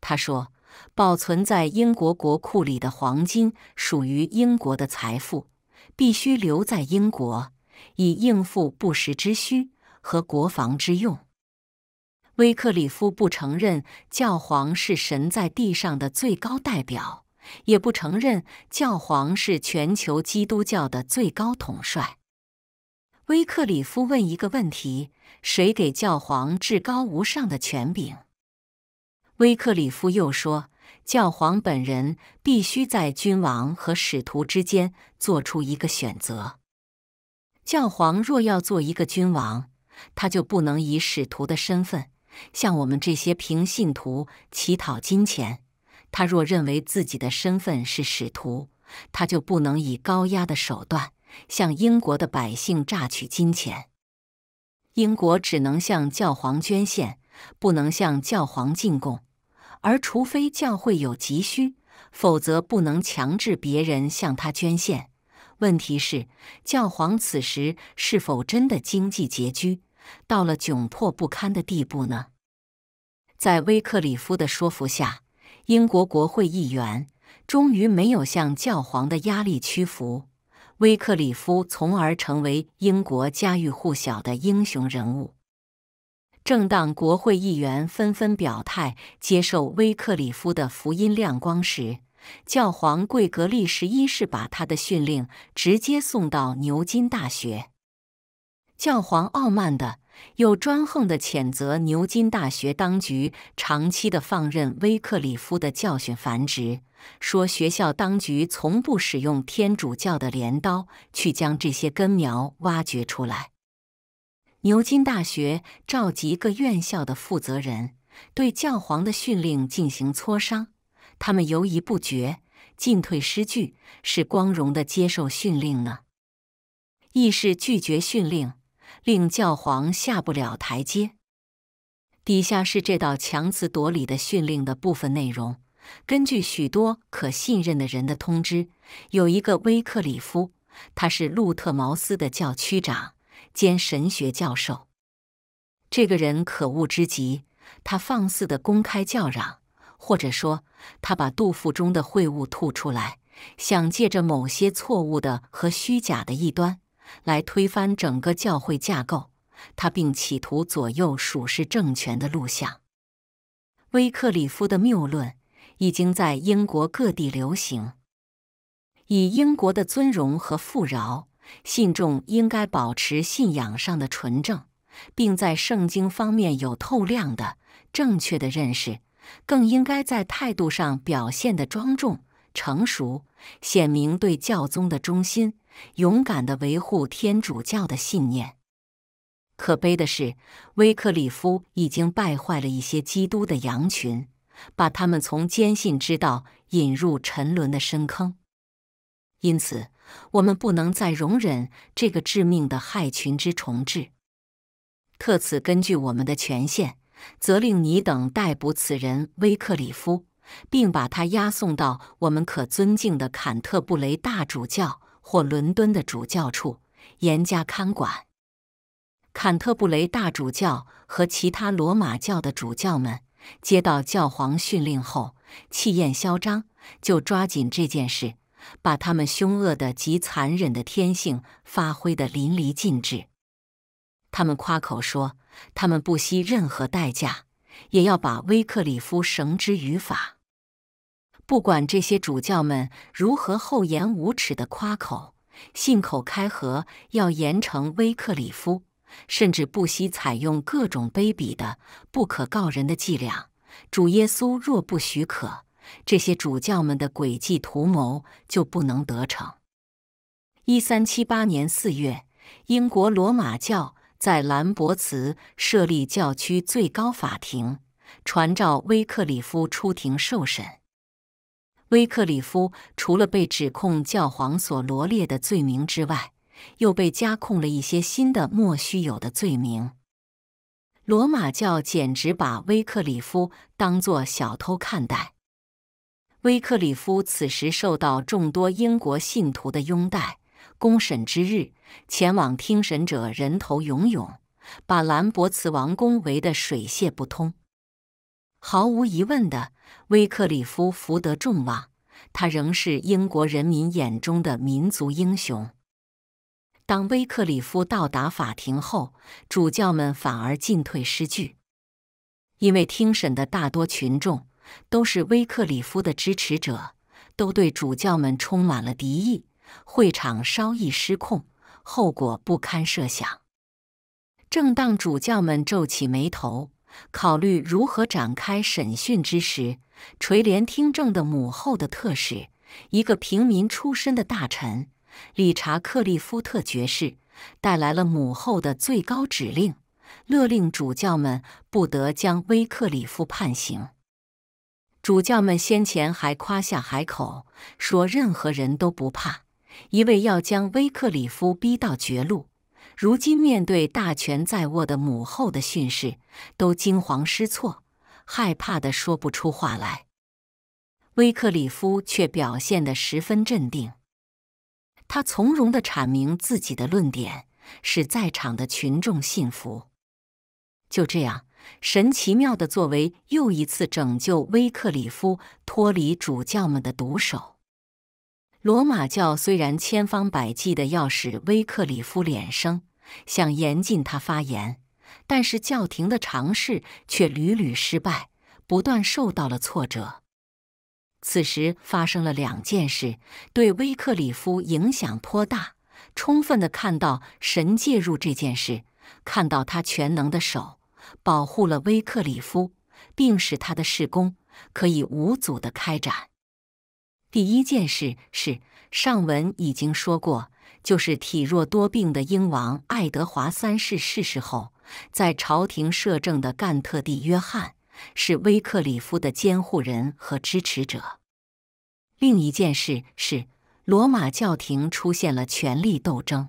他说：“保存在英国国库里的黄金属于英国的财富。”必须留在英国，以应付不时之需和国防之用。威克里夫不承认教皇是神在地上的最高代表，也不承认教皇是全球基督教的最高统帅。威克里夫问一个问题：谁给教皇至高无上的权柄？威克里夫又说。教皇本人必须在君王和使徒之间做出一个选择。教皇若要做一个君王，他就不能以使徒的身份向我们这些平信徒乞讨金钱；他若认为自己的身份是使徒，他就不能以高压的手段向英国的百姓榨取金钱。英国只能向教皇捐献，不能向教皇进贡。而除非教会有急需，否则不能强制别人向他捐献。问题是，教皇此时是否真的经济拮据，到了窘迫不堪的地步呢？在威克里夫的说服下，英国国会议员终于没有向教皇的压力屈服，威克里夫从而成为英国家喻户晓的英雄人物。正当国会议员纷纷表态接受威克里夫的福音亮光时，教皇贵格利十一世把他的训令直接送到牛津大学。教皇傲慢的又专横的谴责牛津大学当局长期的放任威克里夫的教训繁殖，说学校当局从不使用天主教的镰刀去将这些根苗挖掘出来。牛津大学召集各院校的负责人，对教皇的训令进行磋商。他们犹疑不决，进退失据，是光荣的接受训令呢，亦是拒绝训令，令教皇下不了台阶？底下是这道强词夺理的训令的部分内容。根据许多可信任的人的通知，有一个威克里夫，他是路特茅斯的教区长。兼神学教授，这个人可恶之极。他放肆的公开叫嚷，或者说，他把肚腹中的秽物吐出来，想借着某些错误的和虚假的异端来推翻整个教会架构。他并企图左右属世政权的录像。威克里夫的谬论已经在英国各地流行。以英国的尊荣和富饶，信众应该保持信仰上的纯正，并在圣经方面有透亮的、正确的认识，更应该在态度上表现的庄重、成熟，显明对教宗的忠心，勇敢地维护天主教的信念。可悲的是，威克里夫已经败坏了一些基督的羊群，把他们从坚信之道引入沉沦的深坑。因此，我们不能再容忍这个致命的害群之虫至。特此根据我们的权限，责令你等逮捕此人威克里夫，并把他押送到我们可尊敬的坎特布雷大主教或伦敦的主教处，严加看管。坎特布雷大主教和其他罗马教的主教们接到教皇训令后，气焰嚣张，就抓紧这件事，把他们凶恶的及残忍的天性发挥得淋漓尽致。他们夸口说，他们不惜任何代价，也要把威克里夫绳之于法。不管这些主教们如何厚颜无耻的夸口，信口开河，要严惩威克里夫。甚至不惜采用各种卑鄙的、不可告人的伎俩。主耶稣若不许可，这些主教们的诡计图谋就不能得逞。一三七八年四月，英国罗马教在兰博茨设立教区最高法庭，传召威克里夫出庭受审。威克里夫除了被指控教皇所罗列的罪名之外，又被加控了一些新的莫须有的罪名。罗马教简直把威克里夫当作小偷看待。威克里夫此时受到众多英国信徒的拥戴，公审之日，前往听审者人头涌涌，把兰博茨王宫围得水泄不通。毫无疑问的，威克里夫福得众望，他仍是英国人民眼中的民族英雄。当威克里夫到达法庭后，主教们反而进退失据，因为听审的大多群众都是威克里夫的支持者，都对主教们充满了敌意。会场稍一失控，后果不堪设想。正当主教们皱起眉头，考虑如何展开审讯之时，垂帘听政的母后的特使，一个平民出身的大臣。理查克利夫特爵士带来了母后的最高指令，勒令主教们不得将威克里夫判刑。主教们先前还夸下海口，说任何人都不怕，一味要将威克里夫逼到绝路。如今面对大权在握的母后的训示，都惊慌失措，害怕的说不出话来。威克里夫却表现得十分镇定。他从容地阐明自己的论点，使在场的群众信服。就这样，神奇妙的作为又一次拯救威克里夫脱离主教们的毒手。罗马教虽然千方百计的要使威克里夫敛生，想严禁他发言，但是教廷的尝试却屡屡失败，不断受到了挫折。此时发生了两件事，对威克里夫影响颇大。充分的看到神介入这件事，看到他全能的手保护了威克里夫，并使他的事工可以无阻的开展。第一件事是上文已经说过，就是体弱多病的英王爱德华三世逝世后，在朝廷摄政的干特帝约翰。是威克里夫的监护人和支持者。另一件事是，罗马教廷出现了权力斗争。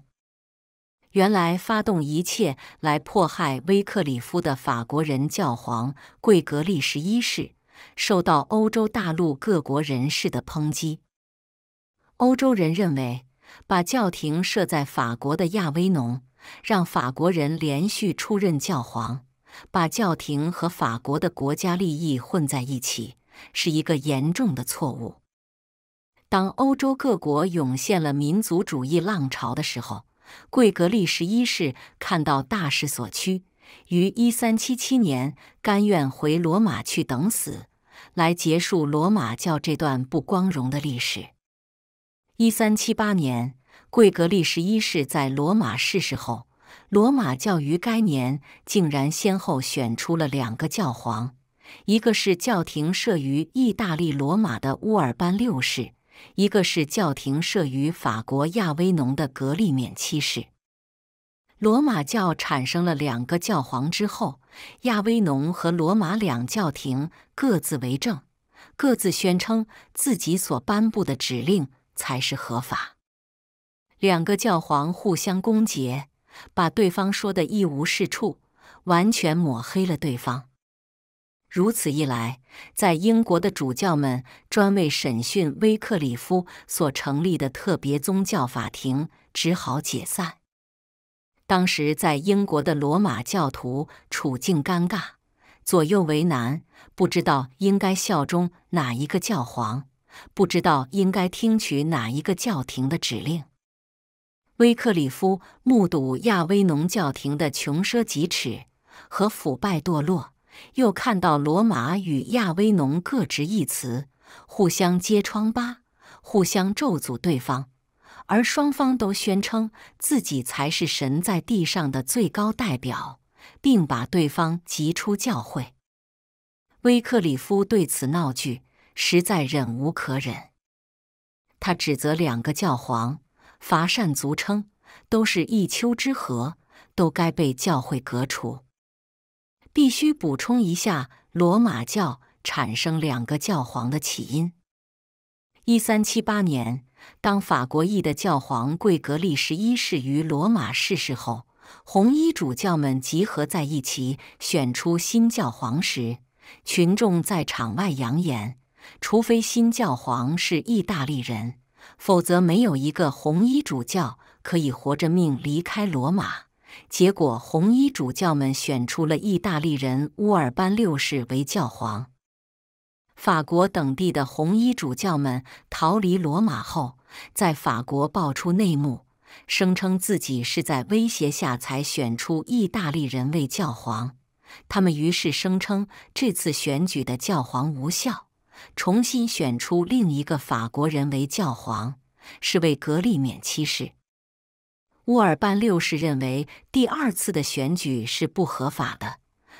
原来发动一切来迫害威克里夫的法国人教皇贵格利十一世，受到欧洲大陆各国人士的抨击。欧洲人认为，把教廷设在法国的亚威农，让法国人连续出任教皇。把教廷和法国的国家利益混在一起，是一个严重的错误。当欧洲各国涌现了民族主义浪潮的时候，贵格利十一世看到大势所趋，于一三七七年甘愿回罗马去等死，来结束罗马教这段不光荣的历史。一三七八年，贵格利十一世在罗马逝世后，罗马教于该年竟然先后选出了两个教皇，一个是教廷设于意大利罗马的乌尔班六世，一个是教廷设于法国亚威农的格利勉七世。罗马教产生了两个教皇之后，亚威农和罗马两教廷各自为政，各自宣称自己所颁布的指令才是合法。两个教皇互相攻讦，把对方说的一无是处，完全抹黑了对方。如此一来，在英国的主教们专为审讯威克里夫所成立的特别宗教法庭只好解散。当时在英国的罗马教徒处境尴尬，左右为难，不知道应该效忠哪一个教皇，不知道应该听取哪一个教廷的指令。威克里夫目睹亚威农教廷的穷奢极侈和腐败堕落，又看到罗马与亚威农各执一词，互相揭疮疤，互相咒诅对方。而双方都宣称自己才是神在地上的最高代表，并把对方急出教会。威克里夫对此闹剧实在忍无可忍，他指责两个教皇乏善足称，都是一丘之貉，都该被教会革除。必须补充一下，罗马教产生两个教皇的起因：一三七八年。当法国裔的教皇贵格利十一世于罗马逝世后，红衣主教们集合在一起选出新教皇时，群众在场外扬言：除非新教皇是意大利人，否则没有一个红衣主教可以活着命离开罗马。结果，红衣主教们选出了意大利人乌尔班六世为教皇。法国等地的红衣主教们逃离罗马后，在法国爆出内幕，声称自己是在威胁下才选出意大利人为教皇。他们于是声称这次选举的教皇无效，重新选出另一个法国人为教皇，是为格利勉七世。乌尔班六世认为第二次的选举是不合法的。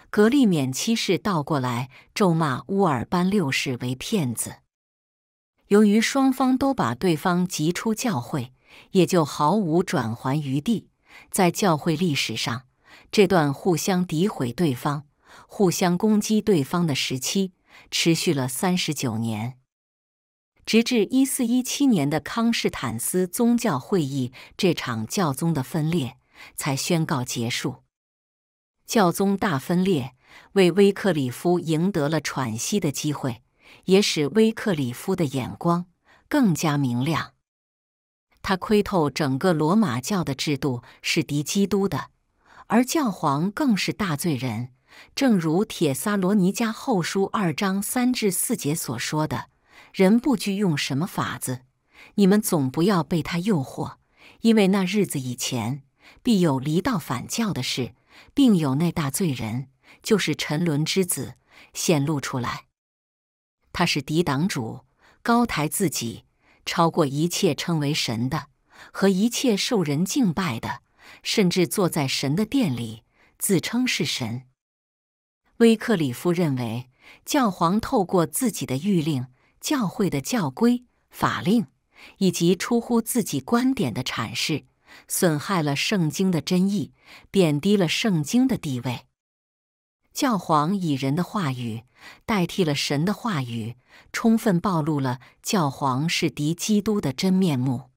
格利勉七世倒过来咒骂乌尔班六世为骗子。由于双方都把对方急出教会，也就毫无转圜余地。在教会历史上，这段互相诋毁对方、互相攻击对方的时期持续了三十九年，直至一四一七年的康士坦斯宗教会议，这场教宗的分裂才宣告结束。教宗大分裂，为威克里夫赢得了喘息的机会，也使威克里夫的眼光更加明亮。他窥透整个罗马教的制度是敌基督的，而教皇更是大罪人。正如《铁撒罗尼迦后书》二章三至四节所说的：“人不拘用什么法子，你们总不要被他诱惑，因为那日子以前必有离道反教的事。”并有那大罪人，就是沉沦之子显露出来。他是抵挡主，高抬自己，超过一切称为神的和一切受人敬拜的，甚至坐在神的殿里，自称是神。威克里夫认为，教皇透过自己的谕令、教会的教规、法令，以及出乎自己观点的阐释。损害了圣经的真意，贬低了圣经的地位。教皇以人的话语代替了神的话语，充分暴露了教皇是敌基督的真面目。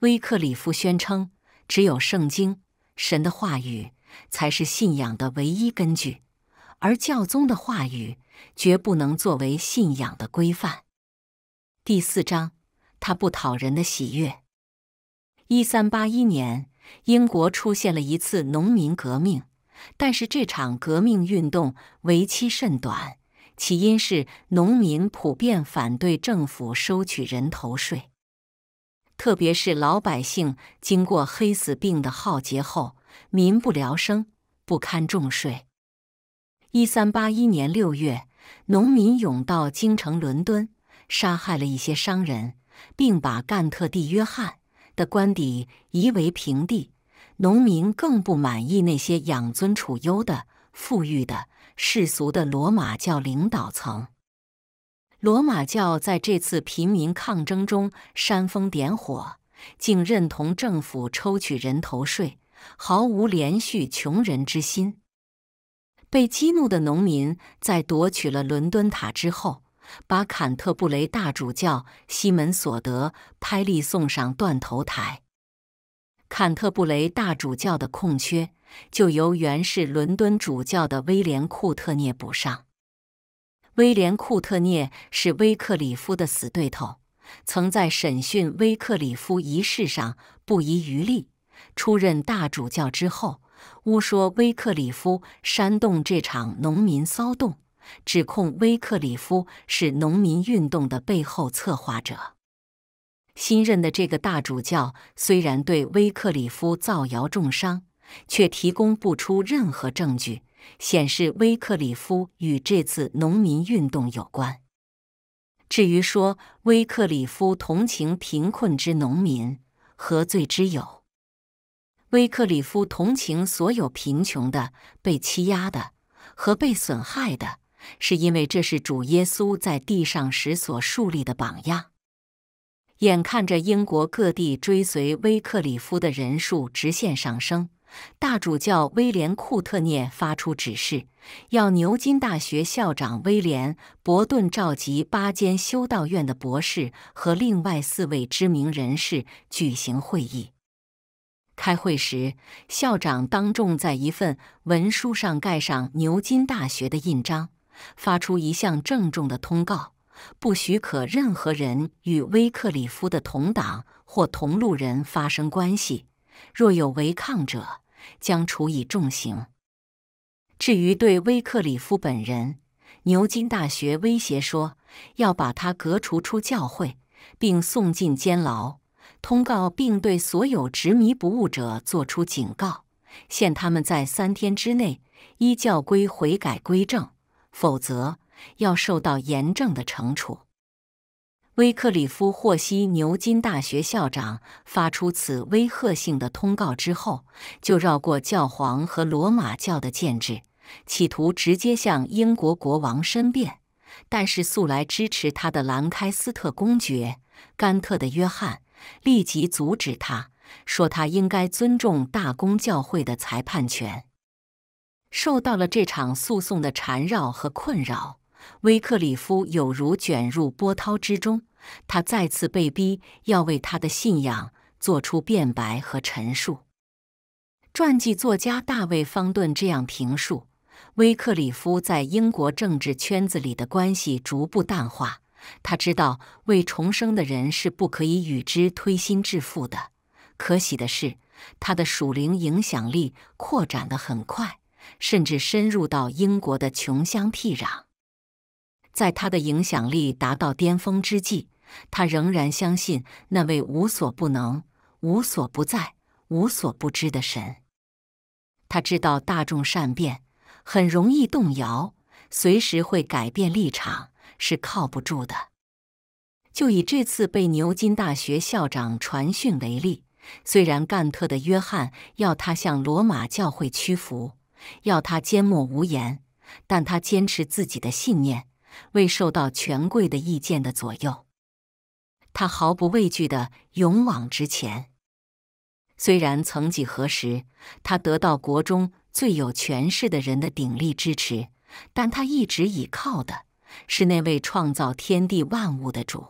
威克里夫宣称，只有圣经、神的话语才是信仰的唯一根据，而教宗的话语绝不能作为信仰的规范。第四章，他不讨人的喜悦。一三八一年，英国出现了一次农民革命，但是这场革命运动为期甚短。起因是农民普遍反对政府收取人头税，特别是老百姓经过黑死病的浩劫后，民不聊生，不堪重税。一三八一年六月，农民涌到京城伦敦，杀害了一些商人，并把干特帝约翰的官邸夷为平地。农民更不满意那些养尊处优的、富裕的、世俗的罗马教领导层。罗马教在这次平民抗争中煽风点火，竟认同政府抽取人头税，毫无连续穷人之心。被激怒的农民在夺取了伦敦塔之后，把坎特布雷大主教西门索德拍立送上断头台。坎特布雷大主教的空缺就由原是伦敦主教的威廉库特涅补上。威廉库特涅是威克里夫的死对头，曾在审讯威克里夫一事上不遗余力。出任大主教之后。诬说威克里夫煽动这场农民骚动，指控威克里夫是农民运动的背后策划者。新任的这个大主教虽然对威克里夫造谣重伤，却提供不出任何证据显示威克里夫与这次农民运动有关。至于说威克里夫同情贫困之农民，何罪之有？威克里夫同情所有贫穷的、被欺压的和被损害的，是因为这是主耶稣在地上时所树立的榜样。眼看着英国各地追随威克里夫的人数直线上升，大主教威廉库特涅发出指示，要牛津大学校长威廉伯顿召集八间修道院的博士和另外四位知名人士举行会议。开会时，校长当众在一份文书上盖上牛津大学的印章，发出一项郑重的通告：不许可任何人与威克里夫的同党或同路人发生关系。若有违抗者，将处以重刑。至于对威克里夫本人，牛津大学威胁说要把他革除出教会，并送进监牢。通告并对所有执迷不悟者作出警告，限他们在三天之内依教规悔改归正，否则要受到严正的惩处。威克里夫获悉牛津大学校长发出此威吓性的通告之后，就绕过教皇和罗马教的建制，企图直接向英国国王申辩。但是素来支持他的兰开斯特公爵甘特的约翰。立即阻止他，说他应该尊重大公教会的裁判权。受到了这场诉讼的缠绕和困扰，威克里夫有如卷入波涛之中。他再次被逼要为他的信仰做出辩白和陈述。传记作家大卫·方顿这样评述：威克里夫在英国政治圈子里的关系逐步淡化。他知道未重生的人是不可以与之推心置腹的。可喜的是，他的属灵影响力扩展得很快，甚至深入到英国的穷乡僻壤。在他的影响力达到巅峰之际，他仍然相信那位无所不能、无所不在、无所不知的神。他知道大众善变，很容易动摇，随时会改变立场。是靠不住的。就以这次被牛津大学校长传讯为例，虽然干特的约翰要他向罗马教会屈服，要他缄默无言，但他坚持自己的信念，未受到权贵的意见的左右。他毫不畏惧的勇往直前。虽然曾几何时，他得到国中最有权势的人的鼎力支持，但他一直倚靠的。是那位创造天地万物的主。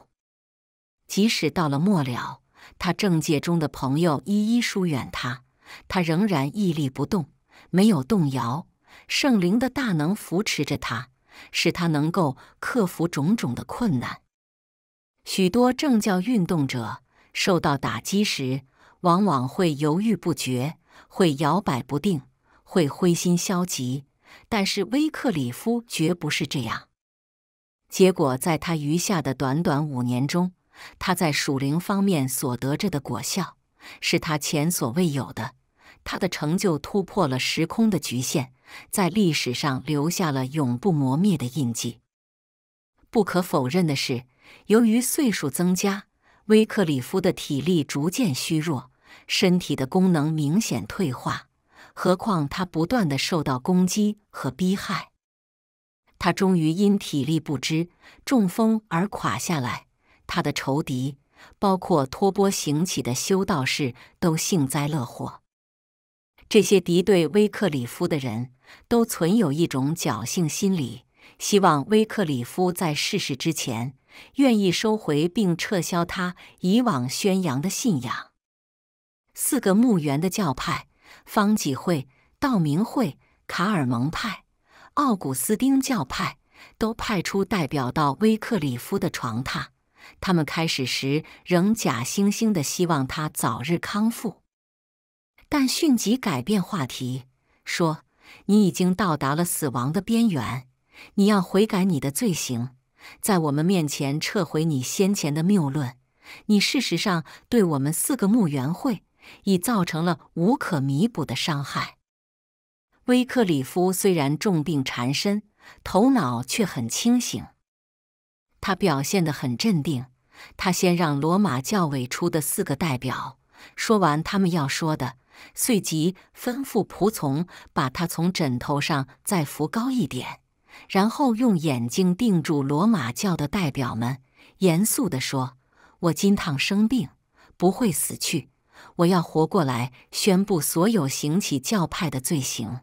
即使到了末了，他政界中的朋友一一疏远他，他仍然屹立不动，没有动摇。圣灵的大能扶持着他，使他能够克服种种的困难。许多政教运动者受到打击时，往往会犹豫不决，会摇摆不定，会灰心消极。但是威克里夫绝不是这样。结果，在他余下的短短五年中，他在属灵方面所得着的果效，是他前所未有的。他的成就突破了时空的局限，在历史上留下了永不磨灭的印记。不可否认的是，由于岁数增加，威克里夫的体力逐渐虚弱，身体的功能明显退化。何况他不断的受到攻击和逼害，他终于因体力不支中风而垮下来。他的仇敌，包括托钵行乞的修道士，都幸灾乐祸。这些敌对威克里夫的人都存有一种侥幸心理，希望威克里夫在逝世之前愿意收回并撤销他以往宣扬的信仰。四个墓园的教派。方济会、道明会、卡尔蒙派、奥古斯丁教派都派出代表到威克里夫的床榻。他们开始时仍假惺惺的希望他早日康复，但迅即改变话题，说：“你已经到达了死亡的边缘，你要悔改你的罪行，在我们面前撤回你先前的谬论。你事实上对我们四个墓园会。”已造成了无可弥补的伤害。威克里夫虽然重病缠身，头脑却很清醒。他表现得很镇定。他先让罗马教委出的四个代表说完他们要说的，随即吩咐仆从把他从枕头上再扶高一点，然后用眼睛定住罗马教的代表们，严肃地说：“我今趟生病，不会死去。”我要活过来，宣布所有行乞教派的罪行。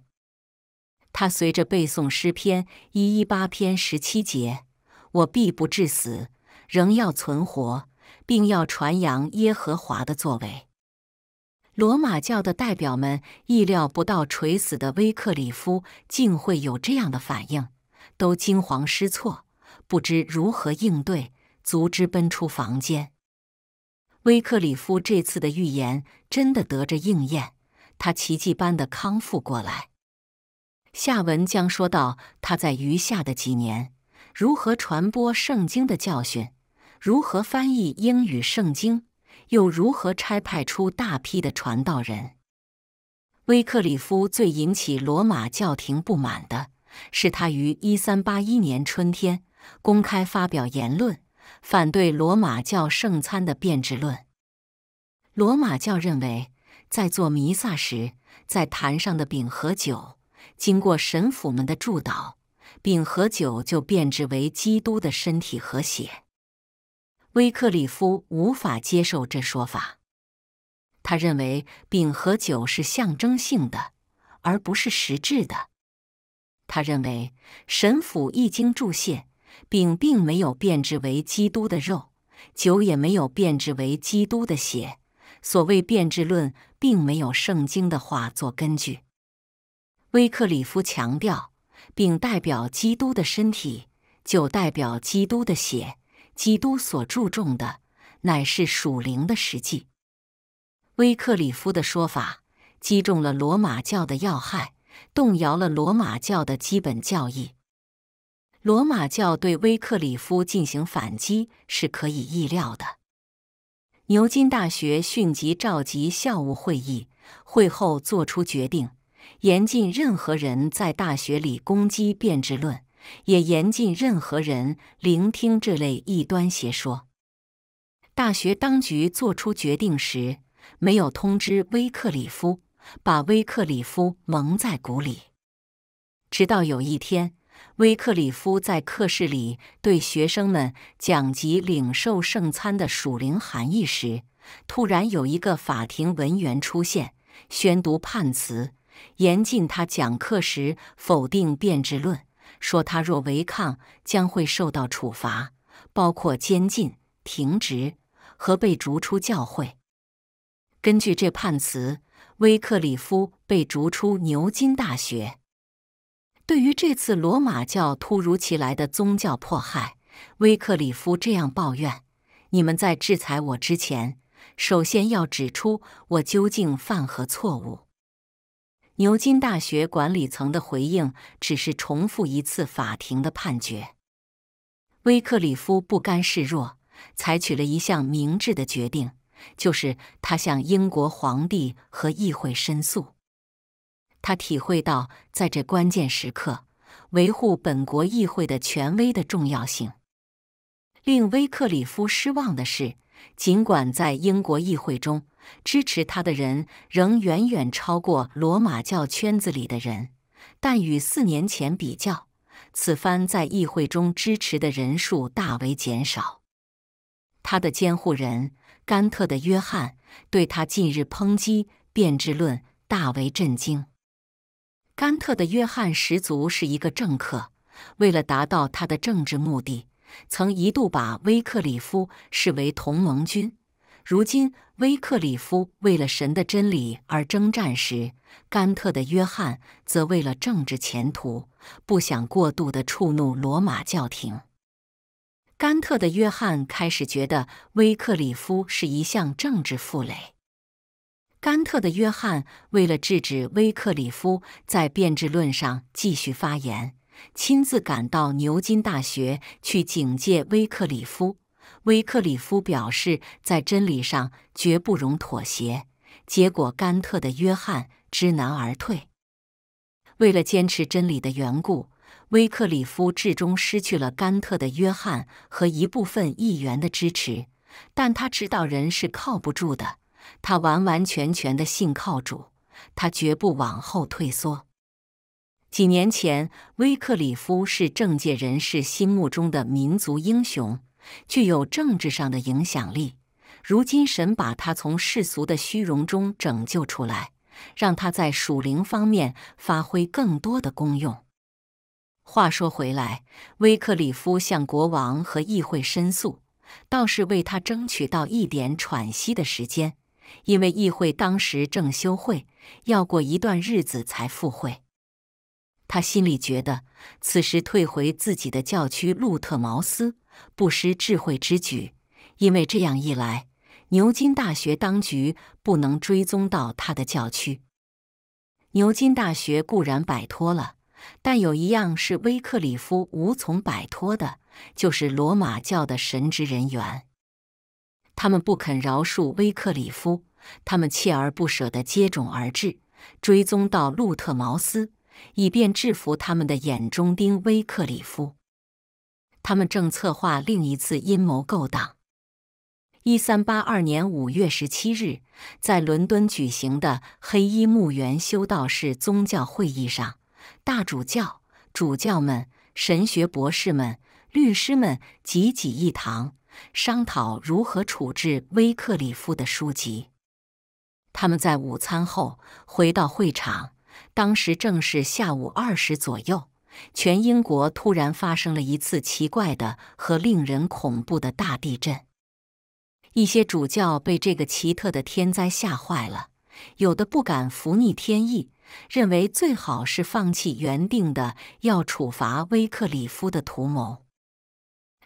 他随着背诵诗篇一一八篇十七节：“我必不致死，仍要存活，并要传扬耶和华的作为。”罗马教的代表们意料不到垂死的威克里夫竟会有这样的反应，都惊慌失措，不知如何应对，足之奔出房间。威克里夫这次的预言真的得着应验，他奇迹般的康复过来。下文将说到他在余下的几年如何传播圣经的教训，如何翻译英语圣经，又如何差派出大批的传道人。威克里夫最引起罗马教廷不满的是，他于一三八一年春天公开发表言论。反对罗马教圣餐的变质论。罗马教认为，在做弥撒时，在坛上的饼和酒，经过神父们的祝祷，饼和酒就变质为基督的身体和血。威克里夫无法接受这说法，他认为饼和酒是象征性的，而不是实质的。他认为神父一经注谢。饼并没有变质为基督的肉，酒也没有变质为基督的血。所谓变质论，并没有圣经的话做根据。威克里夫强调，饼代表基督的身体，酒代表基督的血。基督所注重的，乃是属灵的实际。威克里夫的说法击中了罗马教的要害，动摇了罗马教的基本教义。罗马教对威克里夫进行反击是可以意料的。牛津大学迅即召集校务会议，会后作出决定，严禁任何人在大学里攻击变质论，也严禁任何人聆听这类异端邪说。大学当局作出决定时，没有通知威克里夫，把威克里夫蒙在鼓里，直到有一天。威克里夫在课室里对学生们讲及领受圣餐的属灵含义时，突然有一个法庭文员出现，宣读判词，严禁他讲课时否定变质论，说他若违抗将会受到处罚，包括监禁、停职和被逐出教会。根据这判词，威克里夫被逐出牛津大学。对于这次罗马教突如其来的宗教迫害，威克里夫这样抱怨：“你们在制裁我之前，首先要指出我究竟犯何错误。”牛津大学管理层的回应只是重复一次法庭的判决。威克里夫不甘示弱，采取了一项明智的决定，就是他向英国皇帝和议会申诉。他体会到在这关键时刻维护本国议会的权威的重要性。令威克里夫失望的是，尽管在英国议会中支持他的人仍远远超过罗马教圈子里的人，但与四年前比较，此番在议会中支持的人数大为减少。他的监护人甘特的约翰对他近日抨击变质论大为震惊。甘特的约翰十足是一个政客，为了达到他的政治目的。曾一度把威克里夫视为同盟军，如今威克里夫为了神的真理而征战时，甘特的约翰则为了政治前途，不想过度的触怒罗马教廷。甘特的约翰开始觉得威克里夫是一项政治负累。甘特的约翰为了制止威克里夫在变质论上继续发言。亲自赶到牛津大学去警戒威克里夫。威克里夫表示，在真理上绝不容妥协。结果，甘特的约翰知难而退。为了坚持真理的缘故，威克里夫至终失去了甘特的约翰和一部分议员的支持。但他知道人是靠不住的，他完完全全的信靠主，他绝不往后退缩。几年前，威克里夫是政界人士心目中的民族英雄，具有政治上的影响力。如今，神把他从世俗的虚荣中拯救出来，让他在属灵方面发挥更多的功用。话说回来，威克里夫向国王和议会申诉，倒是为他争取到一点喘息的时间，因为议会当时正休会，要过一段日子才复会。他心里觉得，此时退回自己的教区路特茅斯不失智慧之举，因为这样一来，牛津大学当局不能追踪到他的教区。牛津大学固然摆脱了，但有一样是威克里夫无从摆脱的，就是罗马教的神职人员。他们不肯饶恕威克里夫，他们锲而不舍地接踵而至，追踪到路特茅斯。以便制服他们的眼中钉威克里夫，他们正策划另一次阴谋勾当。一三八二年五月十七日，在伦敦举行的黑衣墓园修道士宗教会议上，大主教、主教们、神学博士们、律师们济济一堂，商讨如何处置威克里夫的书籍。他们在午餐后回到会场。当时正是下午二时左右，全英国突然发生了一次奇怪的和令人恐怖的大地震。一些主教被这个奇特的天灾吓坏了，有的不敢服逆天意，认为最好是放弃原定的要处罚威克里夫的图谋。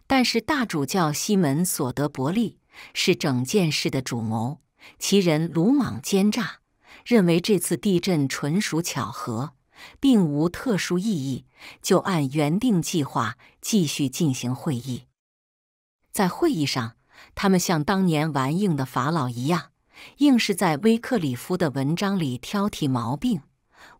但是大主教西门索德伯利是整件事的主谋，其人鲁莽奸诈。认为这次地震纯属巧合，并无特殊意义，就按原定计划继续进行会议。在会议上，他们像当年顽硬的法老一样，硬是在威克里夫的文章里挑剔毛病，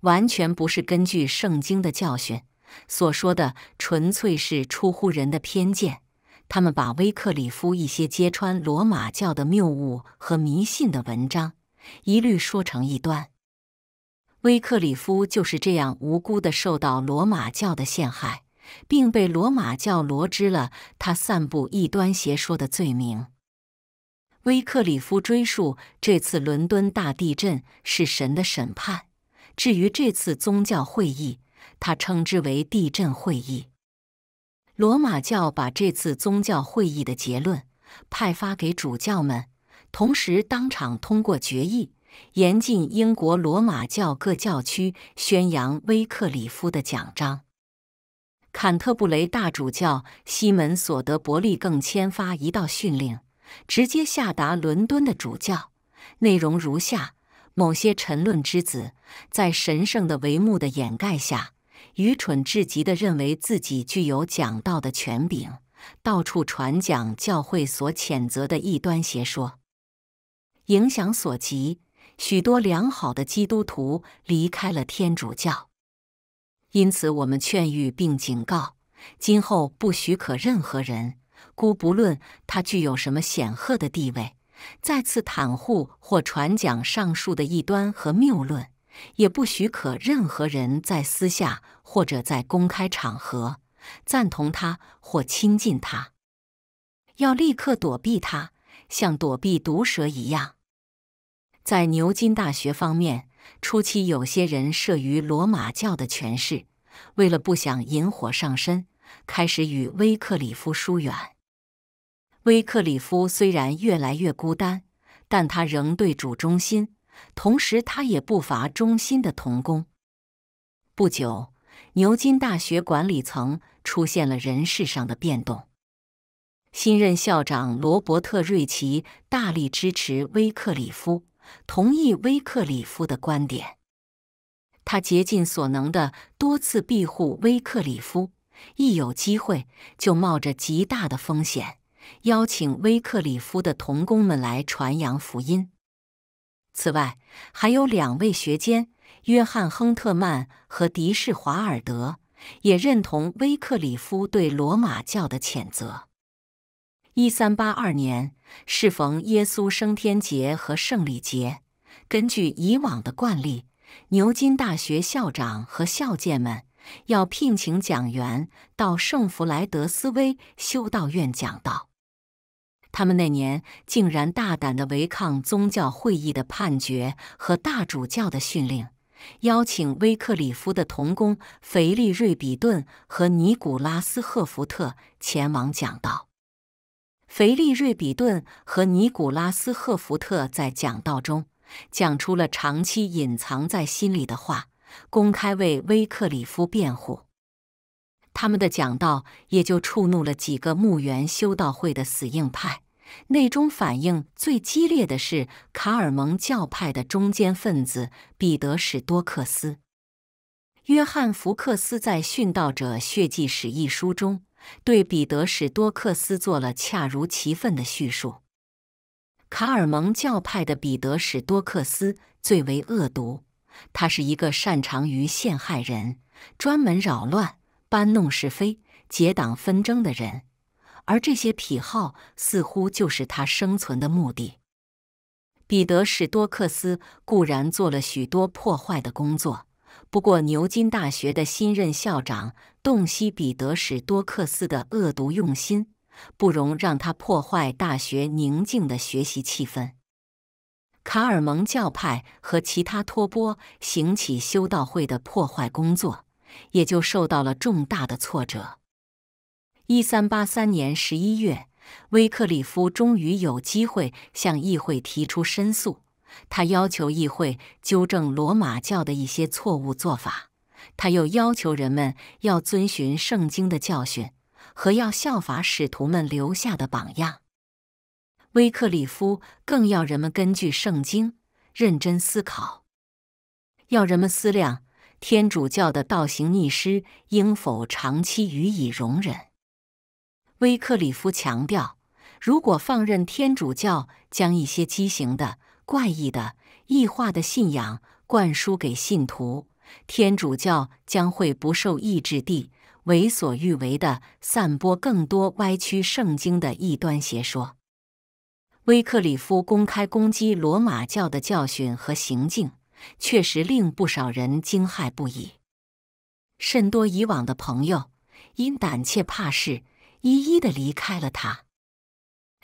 完全不是根据圣经的教训所说的，纯粹是出乎人的偏见。他们把威克里夫一些揭穿罗马教的谬误和迷信的文章。一律说成异端。威克里夫就是这样无辜的受到罗马教的陷害，并被罗马教罗织了他散布异端邪说的罪名。威克里夫追溯这次伦敦大地震是神的审判。至于这次宗教会议，他称之为地震会议。罗马教把这次宗教会议的结论派发给主教们。同时，当场通过决议，严禁英国罗马教各教区宣扬威克里夫的奖章。坎特布雷大主教西门索德伯利更签发一道训令，直接下达伦敦的主教，内容如下：某些沉沦之子，在神圣的帷幕的掩盖下，愚蠢至极的认为自己具有讲道的权柄，到处传讲教会所谴责的异端邪说。影响所及，许多良好的基督徒离开了天主教。因此，我们劝喻并警告：今后不许可任何人，姑不论他具有什么显赫的地位，再次袒护或传讲上述的异端和谬论；也不许可任何人在私下或者在公开场合赞同他或亲近他。要立刻躲避他，像躲避毒蛇一样。在牛津大学方面，初期有些人慑于罗马教的权势，为了不想引火上身，开始与威克里夫疏远。威克里夫虽然越来越孤单，但他仍对主忠心，同时他也不乏忠心的童工。不久，牛津大学管理层出现了人事上的变动。新任校长罗伯特·瑞奇大力支持威克里夫，同意威克里夫的观点。他竭尽所能的多次庇护威克里夫，一有机会就冒着极大的风险，邀请威克里夫的同工们来传扬福音。此外，还有两位学监约翰·亨特曼和迪士华尔德也认同威克里夫对罗马教的谴责。一三八二年，适逢耶稣升天节和圣礼节，根据以往的惯例，牛津大学校长和校监们要聘请讲员到圣弗莱德斯威修道院讲道。他们那年竟然大胆地违抗宗教会议的判决和大主教的训令，邀请威克里夫的同工腓力瑞比顿和尼古拉斯赫福特前往讲道。腓力瑞比顿和尼古拉斯赫福特在讲道中讲出了长期隐藏在心里的话，公开为威克里夫辩护。他们的讲道也就触怒了几个墓园修道会的死硬派，内中反应最激烈的是卡尔蒙教派的中间分子彼得史多克斯。约翰福克斯在《殉道者血迹史》一书中。对彼得史多克斯做了恰如其分的叙述。卡尔蒙教派的彼得史多克斯最为恶毒，他是一个擅长于陷害人、专门扰乱、搬弄是非、结党纷争的人，而这些癖好似乎就是他生存的目的。彼得史多克斯固然做了许多破坏的工作。不过，牛津大学的新任校长洞悉彼得史多克斯的恶毒用心，不容让他破坏大学宁静的学习气氛。卡尔蒙教派和其他托钵行起修道会的破坏工作，也就受到了重大的挫折。一三八三年十一月，威克里夫终于有机会向议会提出申诉。他要求议会纠正罗马教的一些错误做法，他又要求人们要遵循圣经的教训，和要效法使徒们留下的榜样。威克里夫更要人们根据圣经认真思考，要人们思量天主教的倒行逆施应否长期予以容忍。威克里夫强调，如果放任天主教将一些畸形的，怪异的异化的信仰灌输给信徒，天主教将会不受抑制地为所欲为的散播更多歪曲圣经的异端邪说。威克里夫公开攻击罗马教的教训和行径，确实令不少人惊骇不已。甚多以往的朋友因胆怯怕事，一一的离开了他。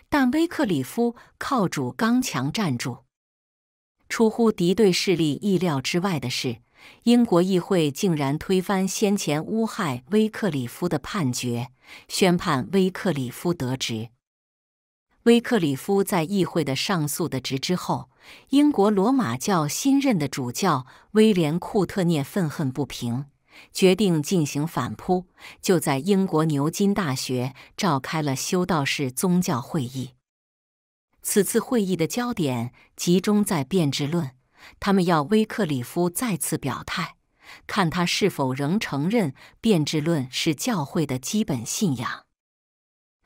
但威克里夫靠主刚强站住。出乎敌对势力意料之外的是，英国议会竟然推翻先前诬害威克里夫的判决，宣判威克里夫得职。威克里夫在议会的上诉的职之后，英国罗马教新任的主教威廉·库特涅愤恨不平，决定进行反扑，就在英国牛津大学召开了修道士宗教会议。此次会议的焦点集中在变质论，他们要威克里夫再次表态，看他是否仍承认变质论是教会的基本信仰。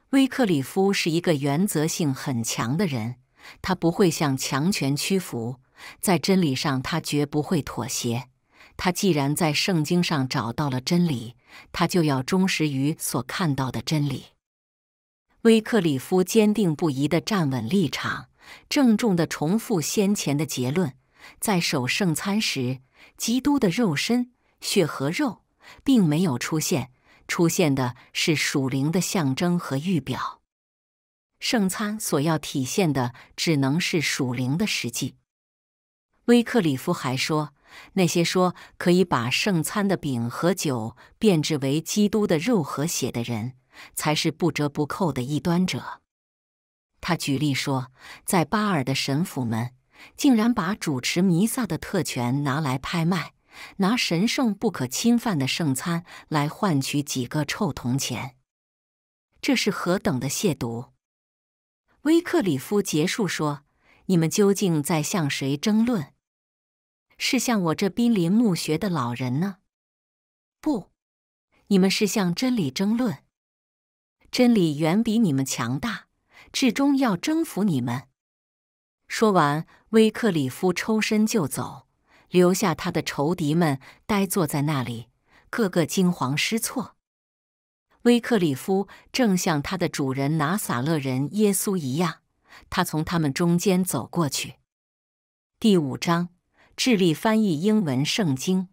威克里夫是一个原则性很强的人，他不会向强权屈服，在真理上他绝不会妥协。他既然在圣经上找到了真理，他就要忠实于所看到的真理。威克里夫坚定不移地站稳立场，郑重地重复先前的结论：在守圣餐时，基督的肉身、血和肉并没有出现，出现的是属灵的象征和预表。圣餐所要体现的只能是属灵的实际。威克里夫还说，那些说可以把圣餐的饼和酒变质为基督的肉和血的人，才是不折不扣的异端者。他举例说，在巴尔的神父们竟然把主持弥撒的特权拿来拍卖，拿神圣不可侵犯的圣餐来换取几个臭铜钱，这是何等的亵渎！威克里夫结束说：“你们究竟在向谁争论？是向我这濒临墓穴的老人呢？不，你们是向真理争论。真理远比你们强大，至终要征服你们。”说完，威克里夫抽身就走，留下他的仇敌们呆坐在那里，个个惊慌失措。威克里夫正像他的主人拿撒勒人耶稣一样，他从他们中间走过去。第五章，智力翻译英文圣经。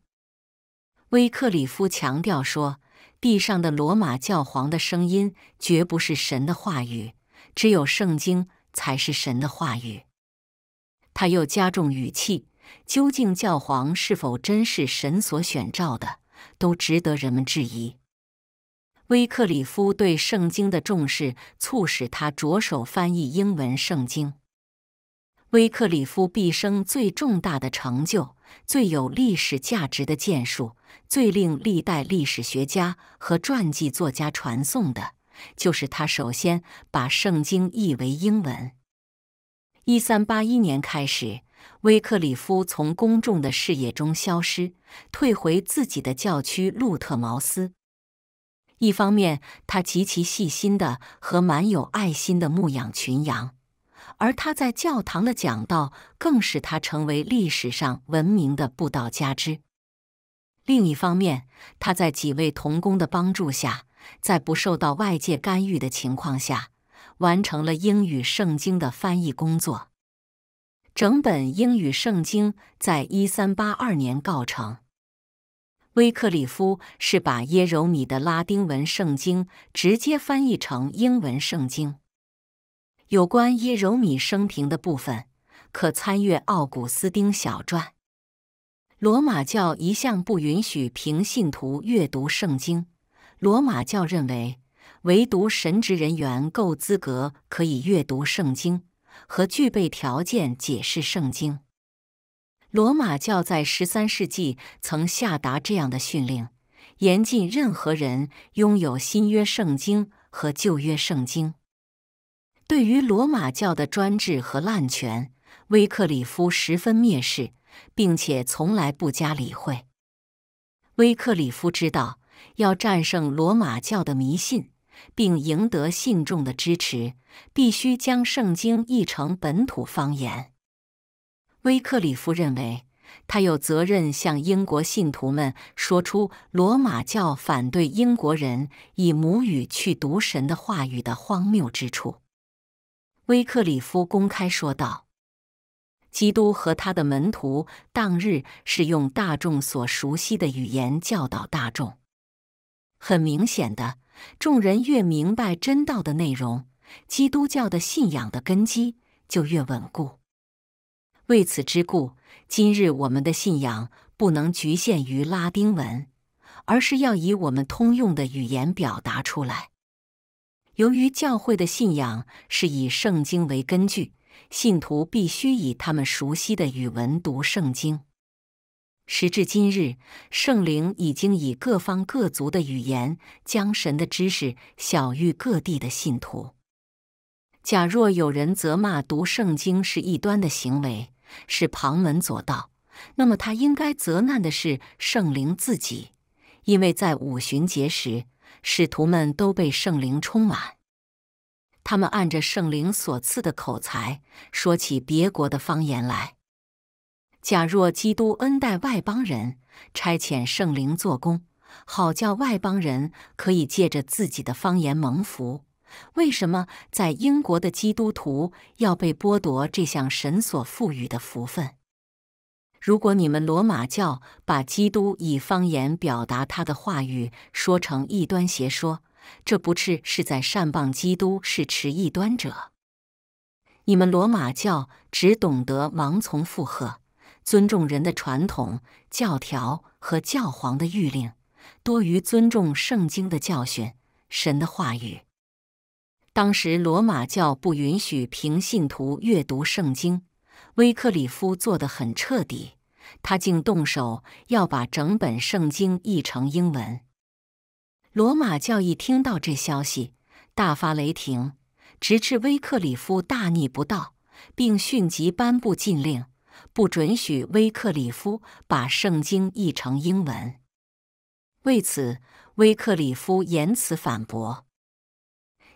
威克里夫强调说，地上的罗马教皇的声音绝不是神的话语，只有圣经才是神的话语。他又加重语气，究竟教皇是否真是神所选召的，都值得人们质疑。威克里夫对圣经的重视，促使他着手翻译英文圣经。威克里夫毕生最重大的成就、最有历史价值的建树、最令历代历史学家和传记作家传颂的，就是他首先把圣经译为英文。一三八一年开始，威克里夫从公众的视野中消失，退回自己的教区路特茅斯。一方面，他极其细心的和蛮有爱心的牧养群羊，而他在教堂的讲道更使他成为历史上闻名的布道家之。另一方面，他在几位童工的帮助下，在不受到外界干预的情况下，完成了英语圣经的翻译工作。整本英语圣经在一三八二年告成。威克里夫是把耶柔米的拉丁文圣经直接翻译成英文圣经。有关耶柔米生平的部分，可参阅奥古斯丁小传。罗马教一向不允许平信徒阅读圣经。罗马教认为，唯独神职人员够资格可以阅读圣经和具备条件解释圣经。罗马教在十三世纪曾下达这样的训令，严禁任何人拥有新约圣经和旧约圣经。对于罗马教的专制和滥权，威克里夫十分蔑视，并且从来不加理会。威克里夫知道，要战胜罗马教的迷信，并赢得信众的支持，必须将圣经译成本土方言。威克里夫认为，他有责任向英国信徒们说出罗马教反对英国人以母语去读神的话语的荒谬之处。威克里夫公开说道：“基督和他的门徒当日是用大众所熟悉的语言教导大众。很明显的，众人越明白真道的内容，基督教的信仰的根基就越稳固。”为此之故，今日我们的信仰不能局限于拉丁文，而是要以我们通用的语言表达出来。由于教会的信仰是以圣经为根据，信徒必须以他们熟悉的语文读圣经。时至今日，圣灵已经以各方各族的语言，将神的知识晓谕各地的信徒。假若有人责骂读圣经是异端的行为，是旁门左道，那么他应该责难的是圣灵自己，因为在五旬节时，使徒们都被圣灵充满。他们按着圣灵所赐的口才，说起别国的方言来。假若基督恩待外邦人，差遣圣灵做工，好叫外邦人可以借着自己的方言蒙福，为什么在英国的基督徒要被剥夺这项神所赋予的福分？如果你们罗马教把基督以方言表达他的话语说成异端邪说，这不是是在善谤基督是持异端者？你们罗马教只懂得盲从附和，尊重人的传统、教条和教皇的谕令，多于尊重圣经的教训、神的话语。当时罗马教不允许平信徒阅读圣经。威克里夫做得很彻底，他竟动手要把整本圣经译成英文。罗马教义听到这消息，大发雷霆，直斥威克里夫大逆不道，并迅即颁布禁令，不准许威克里夫把圣经译成英文。为此，威克里夫言辞反驳。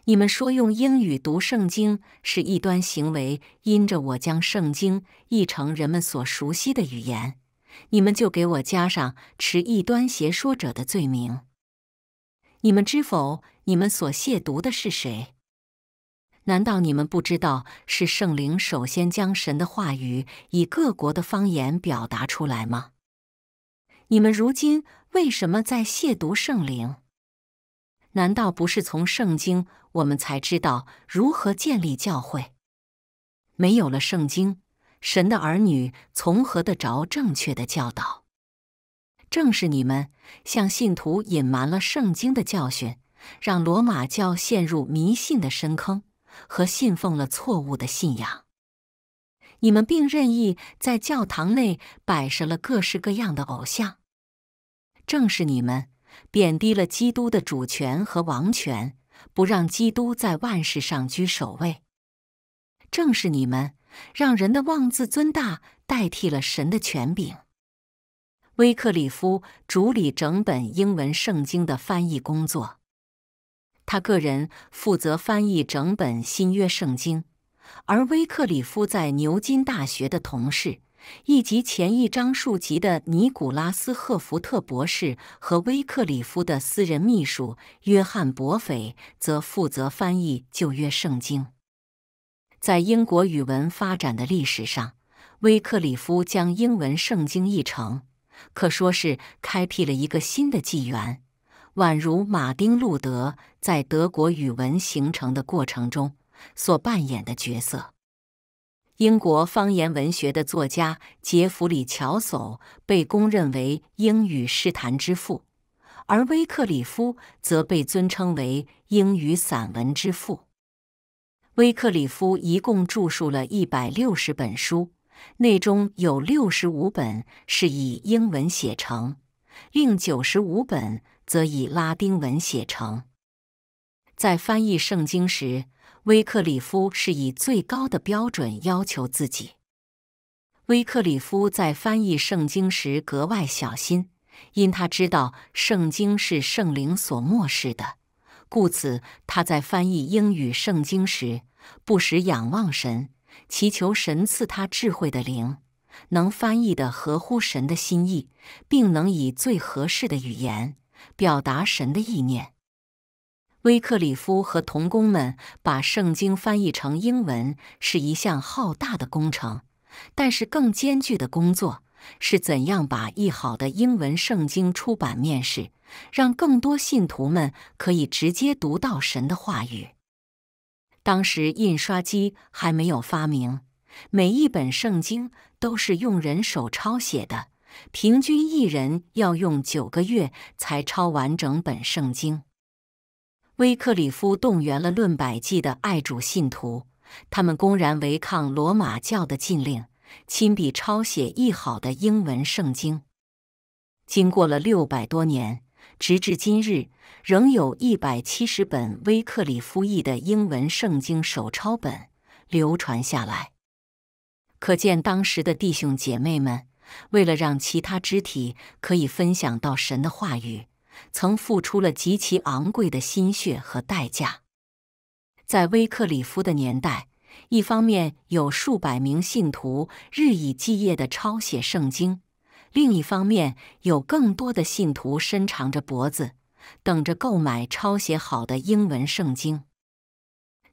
你们说用英语读圣经是异端行为，因着我将圣经译成人们所熟悉的语言，你们就给我加上持异端邪说者的罪名。你们知否？你们所亵渎的是谁？难道你们不知道是圣灵首先将神的话语以各国的方言表达出来吗？你们如今为什么在亵渎圣灵？难道不是从圣经我们才知道如何建立教会？没有了圣经，神的儿女从何得着正确的教导？正是你们向信徒隐瞒了圣经的教训，让罗马教陷入迷信的深坑和信奉了错误的信仰。你们并任意在教堂内摆设了各式各样的偶像。正是你们。贬低了基督的主权和王权，不让基督在万事上居首位。正是你们让人的妄自尊大代替了神的权柄。威克里夫主理整本英文圣经的翻译工作，他个人负责翻译整本新约圣经，而威克里夫在牛津大学的同事。以及前一章数集的尼古拉斯·赫福特博士和威克里夫的私人秘书约翰·伯斐则负责翻译旧约圣经。在英国语文发展的历史上，威克里夫将英文圣经译成，可说是开辟了一个新的纪元，宛如马丁·路德在德国语文形成的过程中所扮演的角色。英国方言文学的作家杰弗里·乔叟被公认为英语诗坛之父，而威克里夫则被尊称为英语散文之父。威克里夫一共著述了一百六十本书，内中有六十五本是以英文写成，另九十五本则以拉丁文写成。在翻译圣经时，威克里夫是以最高的标准要求自己。威克里夫在翻译圣经时格外小心，因他知道圣经是圣灵所漠视的，故此他在翻译英语圣经时，不时仰望神，祈求神赐他智慧的灵，能翻译的合乎神的心意，并能以最合适的语言表达神的意念。威克里夫和童工们把圣经翻译成英文是一项浩大的工程，但是更艰巨的工作是怎样把译好的英文圣经出版面世，让更多信徒们可以直接读到神的话语。当时印刷机还没有发明，每一本圣经都是用人手抄写的，平均一人要用九个月才抄完整本圣经。威克里夫动员了论百计的爱主信徒，他们公然违抗罗马教的禁令，亲笔抄写译好的英文圣经。经过了六百多年，直至今日，仍有一百七十本威克里夫译的英文圣经手抄本流传下来。可见当时的弟兄姐妹们，为了让其他肢体可以分享到神的话语。曾付出了极其昂贵的心血和代价。在威克里夫的年代，一方面有数百名信徒日以继夜地抄写圣经，另一方面有更多的信徒伸长着脖子，等着购买抄写好的英文圣经。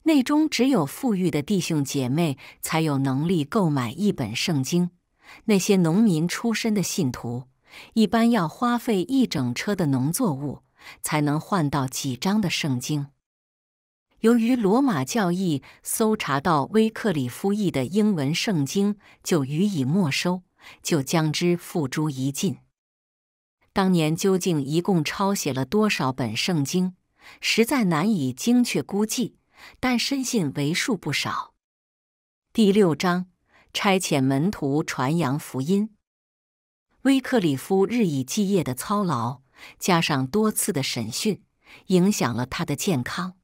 内中只有富裕的弟兄姐妹才有能力购买一本圣经，那些农民出身的信徒一般要花费一整车的农作物才能换到几张的圣经。由于罗马教义搜查到威克里夫译的英文圣经，就予以没收，就将之付诸一尽。当年究竟一共抄写了多少本圣经，实在难以精确估计。但深信为数不少。第六章，差遣门徒传扬福音。威克里夫日以继夜的操劳，加上多次的审讯，影响了他的健康。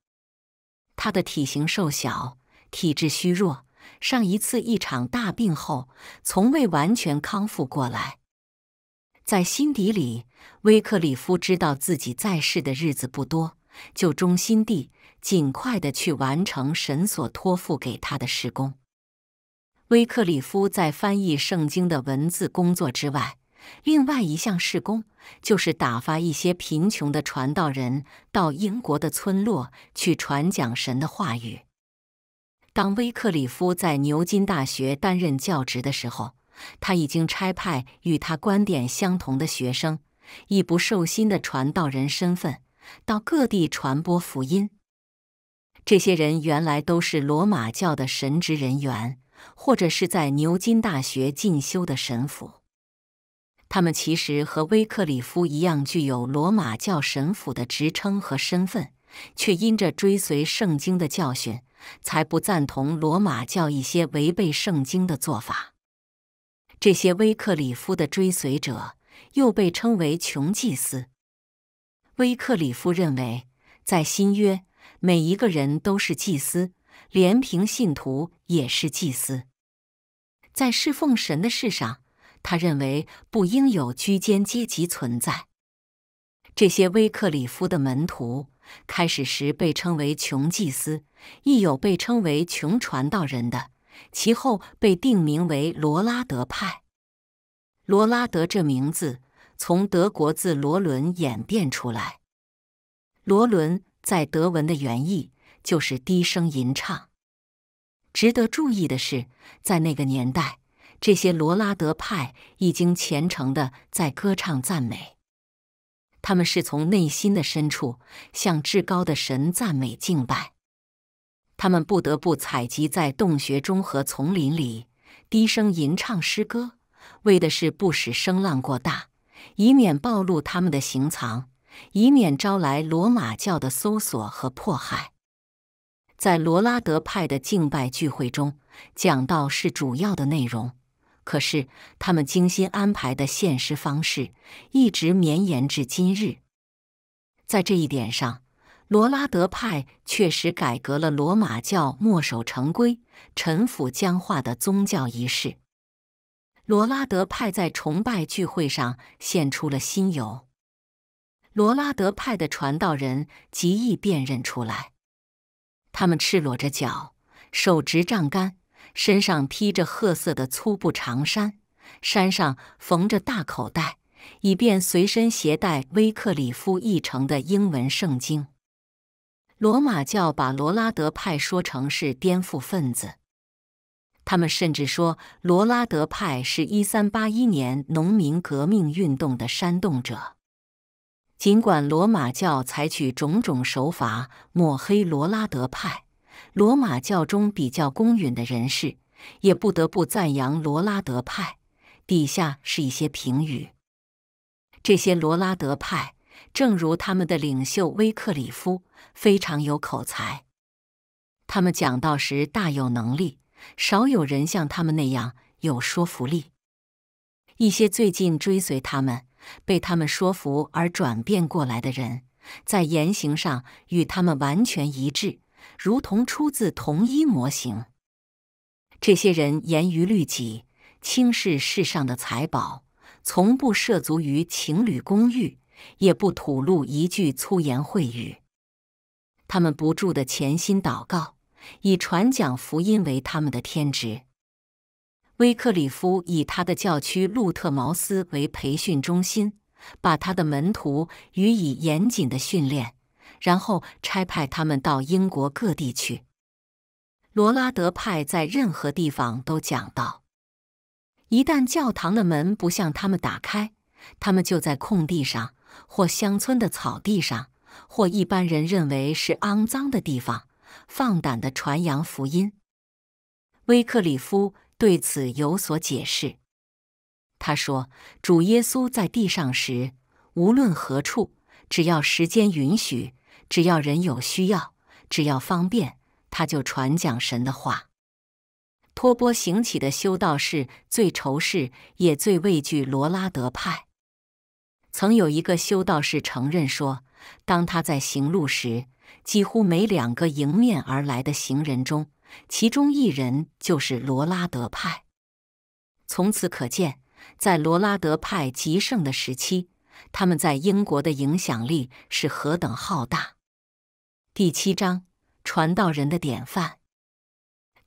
他的体型瘦小，体质虚弱，上一次一场大病后，从未完全康复过来。在心底里，威克里夫知道自己在世的日子不多，就忠心地。尽快的去完成神所托付给他的事工。威克里夫在翻译圣经的文字工作之外，另外一项事工就是打发一些贫穷的传道人到英国的村落去传讲神的话语。当威克里夫在牛津大学担任教职的时候，他已经差派与他观点相同的学生，以不受薪的传道人身份，到各地传播福音。这些人原来都是罗马教的神职人员，或者是在牛津大学进修的神父。他们其实和威克里夫一样，具有罗马教神父的职称和身份，却因着追随圣经的教训，才不赞同罗马教一些违背圣经的做法。这些威克里夫的追随者又被称为穷祭司。威克里夫认为，在新约。每一个人都是祭司，连平信徒也是祭司。在侍奉神的事上，他认为不应有居间阶级存在。这些威克里夫的门徒开始时被称为穷祭司，亦有被称为穷传道人的，其后被定名为罗拉德派。罗拉德这名字从德国字罗伦演变出来，罗伦。在德文的原意就是低声吟唱。值得注意的是，在那个年代，这些罗拉德派已经虔诚的在歌唱赞美，他们是从内心的深处向至高的神赞美敬拜。他们不得不采集在洞穴中和丛林里低声吟唱诗歌，为的是不使声浪过大，以免暴露他们的行藏。以免招来罗马教的搜索和迫害。在罗拉德派的敬拜聚会中，讲道是主要的内容。可是，他们精心安排的献诗方式一直绵延至今日。在这一点上，罗拉德派确实改革了罗马教墨守成规、陈腐僵化的宗教仪式。罗拉德派在崇拜聚会上献出了新油。罗拉德派的传道人极易辨认出来，他们赤裸着脚，手执杖杆，身上披着褐色的粗布长衫，衫上缝着大口袋，以便随身携带威克里夫译成的英文圣经。罗马教把罗拉德派说成是颠覆分子，他们甚至说罗拉德派是一三八一年农民革命运动的煽动者。尽管罗马教采取种种手法抹黑罗拉德派，罗马教中比较公允的人士也不得不赞扬罗拉德派。底下是一些评语：这些罗拉德派，正如他们的领袖威克里夫，非常有口才。他们讲道时大有能力，少有人像他们那样有说服力。一些最近追随他们。被他们说服而转变过来的人，在言行上与他们完全一致，如同出自同一模型。这些人严于律己，轻视世上的财宝，从不涉足于情侣公寓，也不吐露一句粗言秽语。他们不住的潜心祷告，以传讲福音为他们的天职。威克里夫以他的教区路特茅斯为培训中心，把他的门徒予以严谨的训练，然后差派他们到英国各地去。罗拉德派在任何地方都讲到。一旦教堂的门不向他们打开，他们就在空地上，或乡村的草地上，或一般人认为是肮脏的地方，放胆的传扬福音。威克里夫对此有所解释。他说：“主耶稣在地上时，无论何处，只要时间允许，只要人有需要，只要方便，他就传讲神的话。”托钵行起的修道士最仇视，也最畏惧罗拉德派。曾有一个修道士承认说，当他在行路时，几乎每两个迎面而来的行人中，其中一人就是罗拉德派。从此可见，在罗拉德派极盛的时期，他们在英国的影响力是何等浩大。第七章，传道人的典范。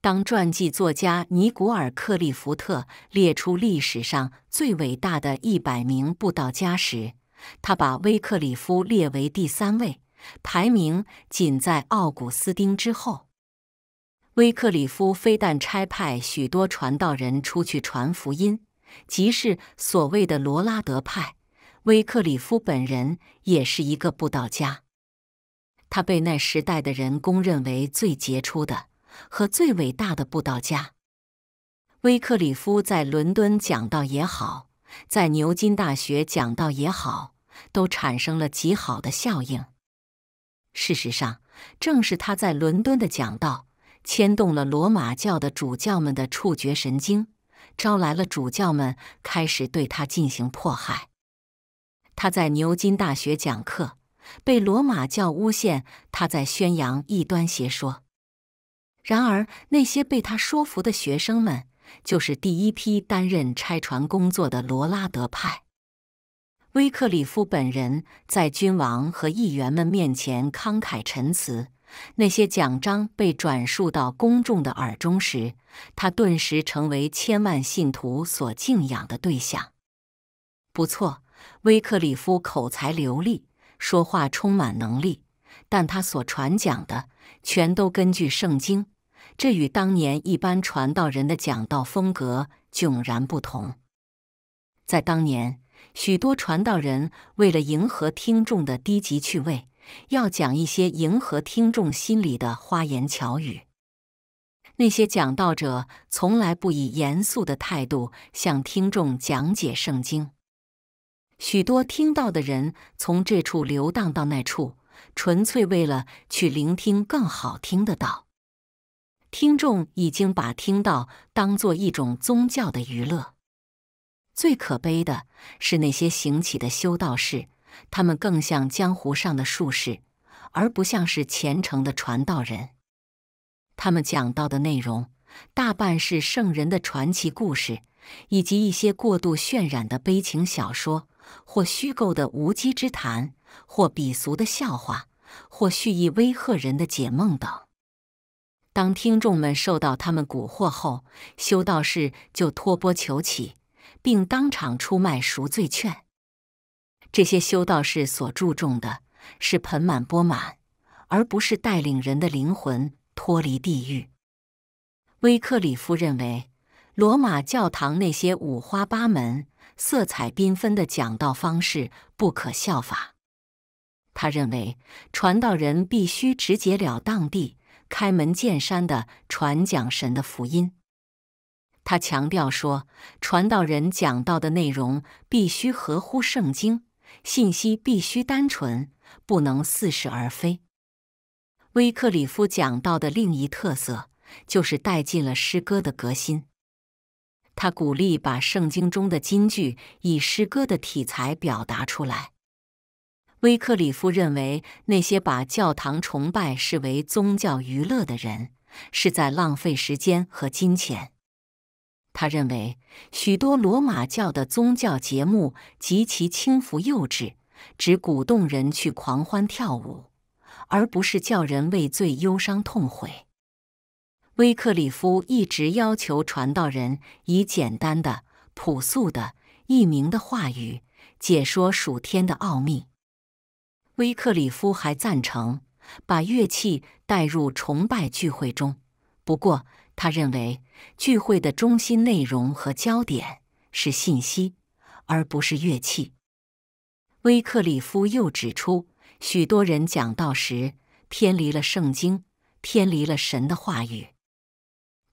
当传记作家尼古尔·克利福特列出历史上最伟大的一百名布道家时，他把威克里夫列为第三位，排名仅在奥古斯丁之后。威克里夫非但差派许多传道人出去传福音，即是所谓的罗拉德派，威克里夫本人也是一个布道家，他被那时代的人公认为最杰出的。和最伟大的布道家威克里夫在伦敦讲道也好，在牛津大学讲道也好，都产生了极好的效应。事实上，正是他在伦敦的讲道，牵动了罗马教的主教们的触觉神经，招来了主教们开始对他进行迫害。他在牛津大学讲课，被罗马教诬陷他在宣扬异端邪说。然而，那些被他说服的学生们，就是第一批担任拆船工作的罗拉德派。威克里夫本人在君王和议员们面前慷慨陈词，那些奖章被转述到公众的耳中时，他顿时成为千万信徒所敬仰的对象。不错，威克里夫口才流利，说话充满能力，但他所传讲的全都根据圣经。这与当年一般传道人的讲道风格迥然不同。在当年，许多传道人为了迎合听众的低级趣味，要讲一些迎合听众心理的花言巧语。那些讲道者从来不以严肃的态度向听众讲解圣经。许多听到的人从这处流荡到那处，纯粹为了去聆听更好听的道。听众已经把听到当做一种宗教的娱乐。最可悲的是那些行乞的修道士，他们更像江湖上的术士，而不像是虔诚的传道人。他们讲到的内容大半是圣人的传奇故事，以及一些过度渲染的悲情小说，或虚构的无稽之谈，或鄙俗的笑话，或蓄意威吓人的解梦等。当听众们受到他们蛊惑后，修道士就托钵求乞，并当场出卖赎罪券。这些修道士所注重的是盆满钵满，而不是带领人的灵魂脱离地狱。威克里夫认为，罗马教堂那些五花八门、色彩缤纷的讲道方式不可效法。他认为，传道人必须直截了当地。开门见山的传讲神的福音。他强调说，传道人讲到的内容必须合乎圣经，信息必须单纯，不能似是而非。威克里夫讲到的另一特色就是带进了诗歌的革新。他鼓励把圣经中的金句以诗歌的题材表达出来。威克里夫认为，那些把教堂崇拜视为宗教娱乐的人，是在浪费时间和金钱。他认为，许多罗马教的宗教节目极其轻浮幼稚，只鼓动人去狂欢跳舞，而不是叫人为罪忧伤痛悔。威克里夫一直要求传道人以简单的、朴素的、易明的话语解说属天的奥秘。威克里夫还赞成把乐器带入崇拜聚会中，不过他认为聚会的中心内容和焦点是信息，而不是乐器。威克里夫又指出，许多人讲道时偏离了圣经，偏离了神的话语。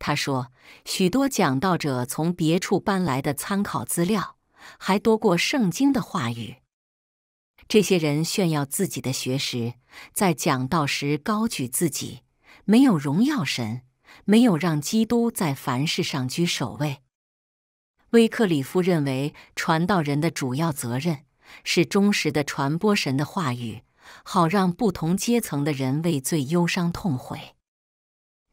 他说，许多讲道者从别处搬来的参考资料还多过圣经的话语。这些人炫耀自己的学识，在讲道时高举自己，没有荣耀神，没有让基督在凡事上居首位。威克里夫认为，传道人的主要责任是忠实的传播神的话语，好让不同阶层的人为罪忧伤痛悔。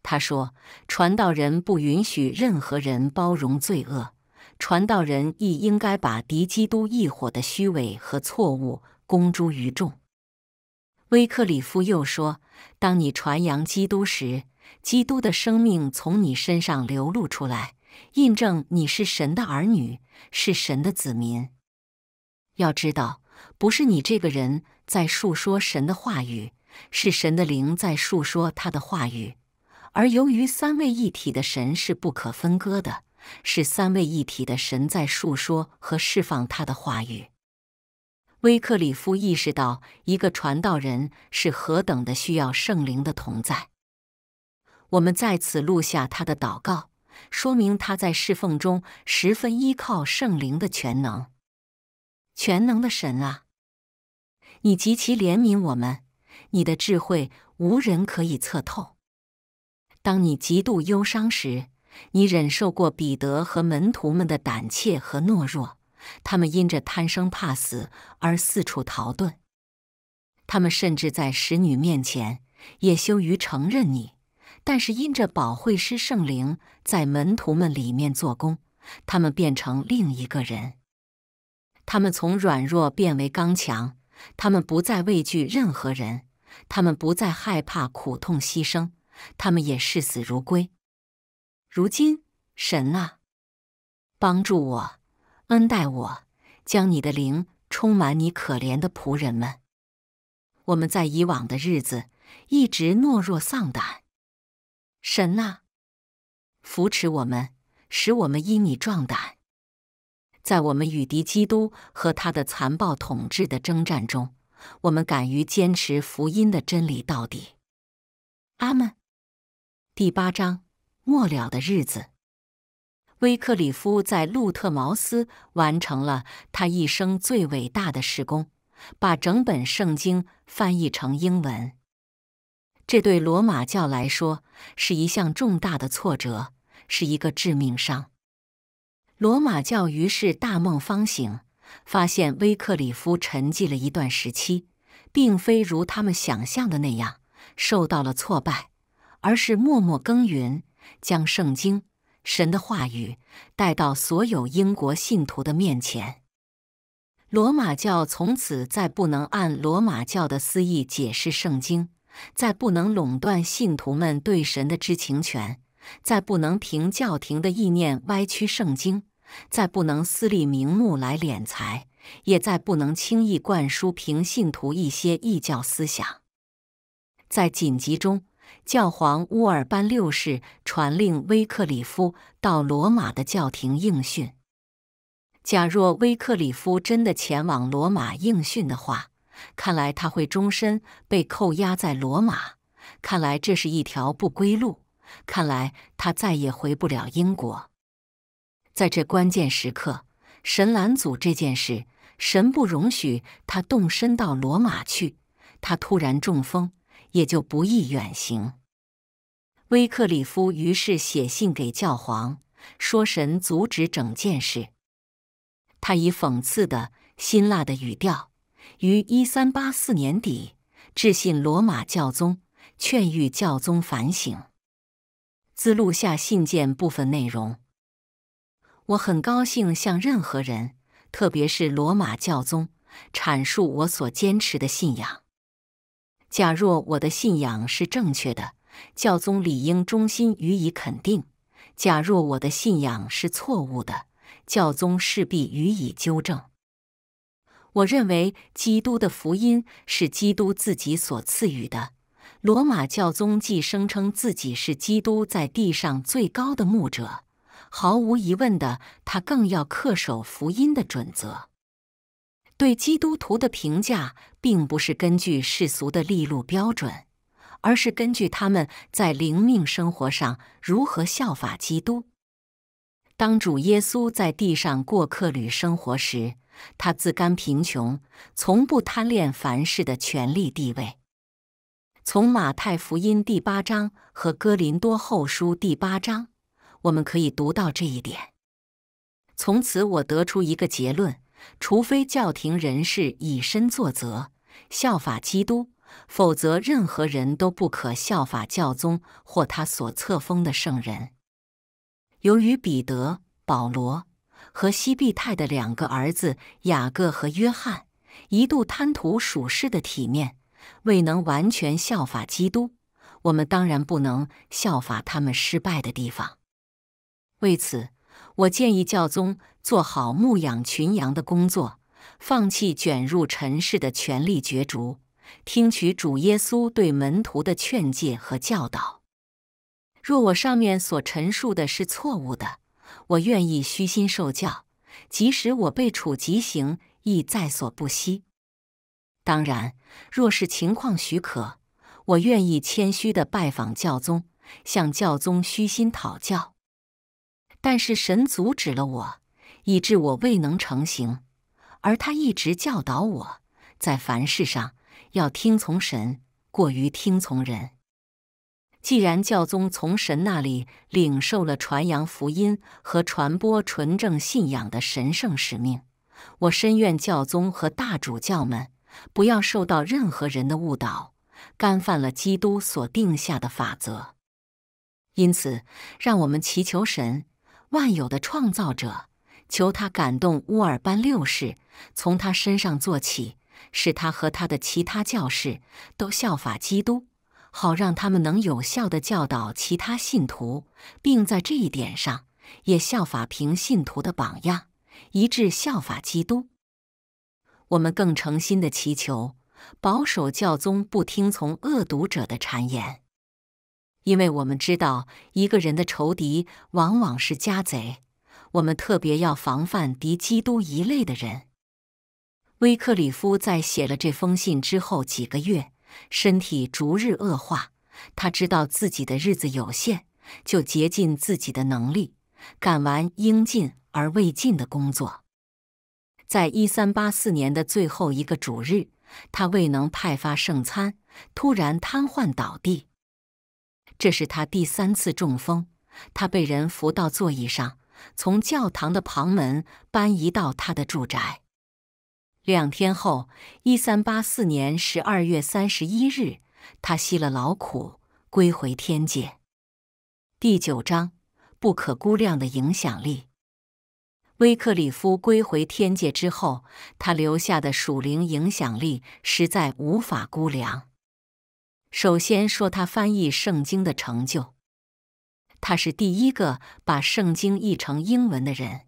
他说，传道人不允许任何人包容罪恶，传道人亦应该把敌基督异火的虚伪和错误。公诸于众。威克里夫又说：“当你传扬基督时，基督的生命从你身上流露出来，印证你是神的儿女，是神的子民。要知道，不是你这个人在述说神的话语，是神的灵在述说他的话语。而由于三位一体的神是不可分割的，是三位一体的神在述说和释放他的话语。”威克里夫意识到，一个传道人是何等的需要圣灵的同在。我们在此录下他的祷告，说明他在侍奉中十分依靠圣灵的全能。全能的神啊，你极其怜悯我们，你的智慧无人可以测透。当你极度忧伤时，你忍受过彼得和门徒们的胆怯和懦弱。他们因着贪生怕死而四处逃遁，他们甚至在使女面前也羞于承认你。但是因着保惠师圣灵在门徒们里面做工，他们变成另一个人。他们从软弱变为刚强，他们不再畏惧任何人，他们不再害怕苦痛牺牲，他们也视死如归。如今，神啊，帮助我。恩待我，将你的灵充满你可怜的仆人们。我们在以往的日子一直懦弱丧胆，神啊，扶持我们，使我们因你壮胆。在我们与敌基督和他的残暴统治的征战中，我们敢于坚持福音的真理到底。阿门。第八章末了的日子。威克里夫在路特茅斯完成了他一生最伟大的事工，把整本圣经翻译成英文。这对罗马教来说是一项重大的挫折，是一个致命伤。罗马教于是大梦方醒，发现威克里夫沉寂了一段时期，并非如他们想象的那样受到了挫败，而是默默耕耘，将圣经。神的话语带到所有英国信徒的面前。罗马教从此再不能按罗马教的私意解释圣经，再不能垄断信徒们对神的知情权，再不能凭教廷的意念歪曲圣经，再不能私立名目来敛财，也再不能轻易灌输凭信徒一些异教思想。在紧急中。教皇乌尔班六世传令威克里夫到罗马的教廷应训。假若威克里夫真的前往罗马应训的话，看来他会终身被扣押在罗马。看来这是一条不归路。看来他再也回不了英国。在这关键时刻，神拦阻这件事，神不容许他动身到罗马去。他突然中风。也就不易远行。威克里夫于是写信给教皇，说神阻止整件事。他以讽刺的辛辣的语调，于一三八四年底致信罗马教宗，劝谕教宗反省。自录下信件部分内容，我很高兴向任何人，特别是罗马教宗，阐述我所坚持的信仰。假若我的信仰是正确的，教宗理应衷心予以肯定；假若我的信仰是错误的，教宗势必予以纠正。我认为基督的福音是基督自己所赐予的。罗马教宗既声称自己是基督在地上最高的牧者，毫无疑问的，他更要恪守福音的准则。对基督徒的评价，并不是根据世俗的利禄标准，而是根据他们在灵命生活上如何效法基督。当主耶稣在地上过客旅生活时，他自甘贫穷，从不贪恋凡事的权力地位。从马太福音第八章和哥林多后书第八章，我们可以读到这一点。从此，我得出一个结论。除非教廷人士以身作则，效法基督，否则任何人都不可效法教宗或他所册封的圣人。由于彼得、保罗和西庇太的两个儿子雅各和约翰一度贪图属世的体面，未能完全效法基督，我们当然不能效法他们失败的地方。为此，我建议教宗。做好牧养群羊的工作，放弃卷入尘世的权力角逐，听取主耶稣对门徒的劝诫和教导。若我上面所陈述的是错误的，我愿意虚心受教，即使我被处极刑，亦在所不惜。当然，若是情况许可，我愿意谦虚地拜访教宗，向教宗虚心讨教。但是神阻止了我。以致我未能成行，而他一直教导我，在凡事上要听从神，过于听从人。既然教宗从神那里领受了传扬福音和传播纯正信仰的神圣使命，我深愿教宗和大主教们不要受到任何人的误导，干犯了基督所定下的法则。因此，让我们祈求神，万有的创造者。求他感动乌尔班六世，从他身上做起，使他和他的其他教士都效法基督，好让他们能有效的教导其他信徒，并在这一点上也效法平信徒的榜样，一致效法基督。我们更诚心的祈求，保守教宗不听从恶毒者的谗言，因为我们知道一个人的仇敌往往是家贼。我们特别要防范敌基督一类的人。威克里夫在写了这封信之后几个月，身体逐日恶化。他知道自己的日子有限，就竭尽自己的能力，干完应尽而未尽的工作。在一三八四年的最后一个主日，他未能派发圣餐，突然瘫痪倒地。这是他第三次中风，他被人扶到座椅上。从教堂的旁门搬移到他的住宅。两天后，一三八四年十二月三十一日，他吸了劳苦，归回天界。第九章：不可估量的影响力。威克里夫归回天界之后，他留下的属灵影响力实在无法估量。首先说他翻译圣经的成就。他是第一个把圣经译成英文的人。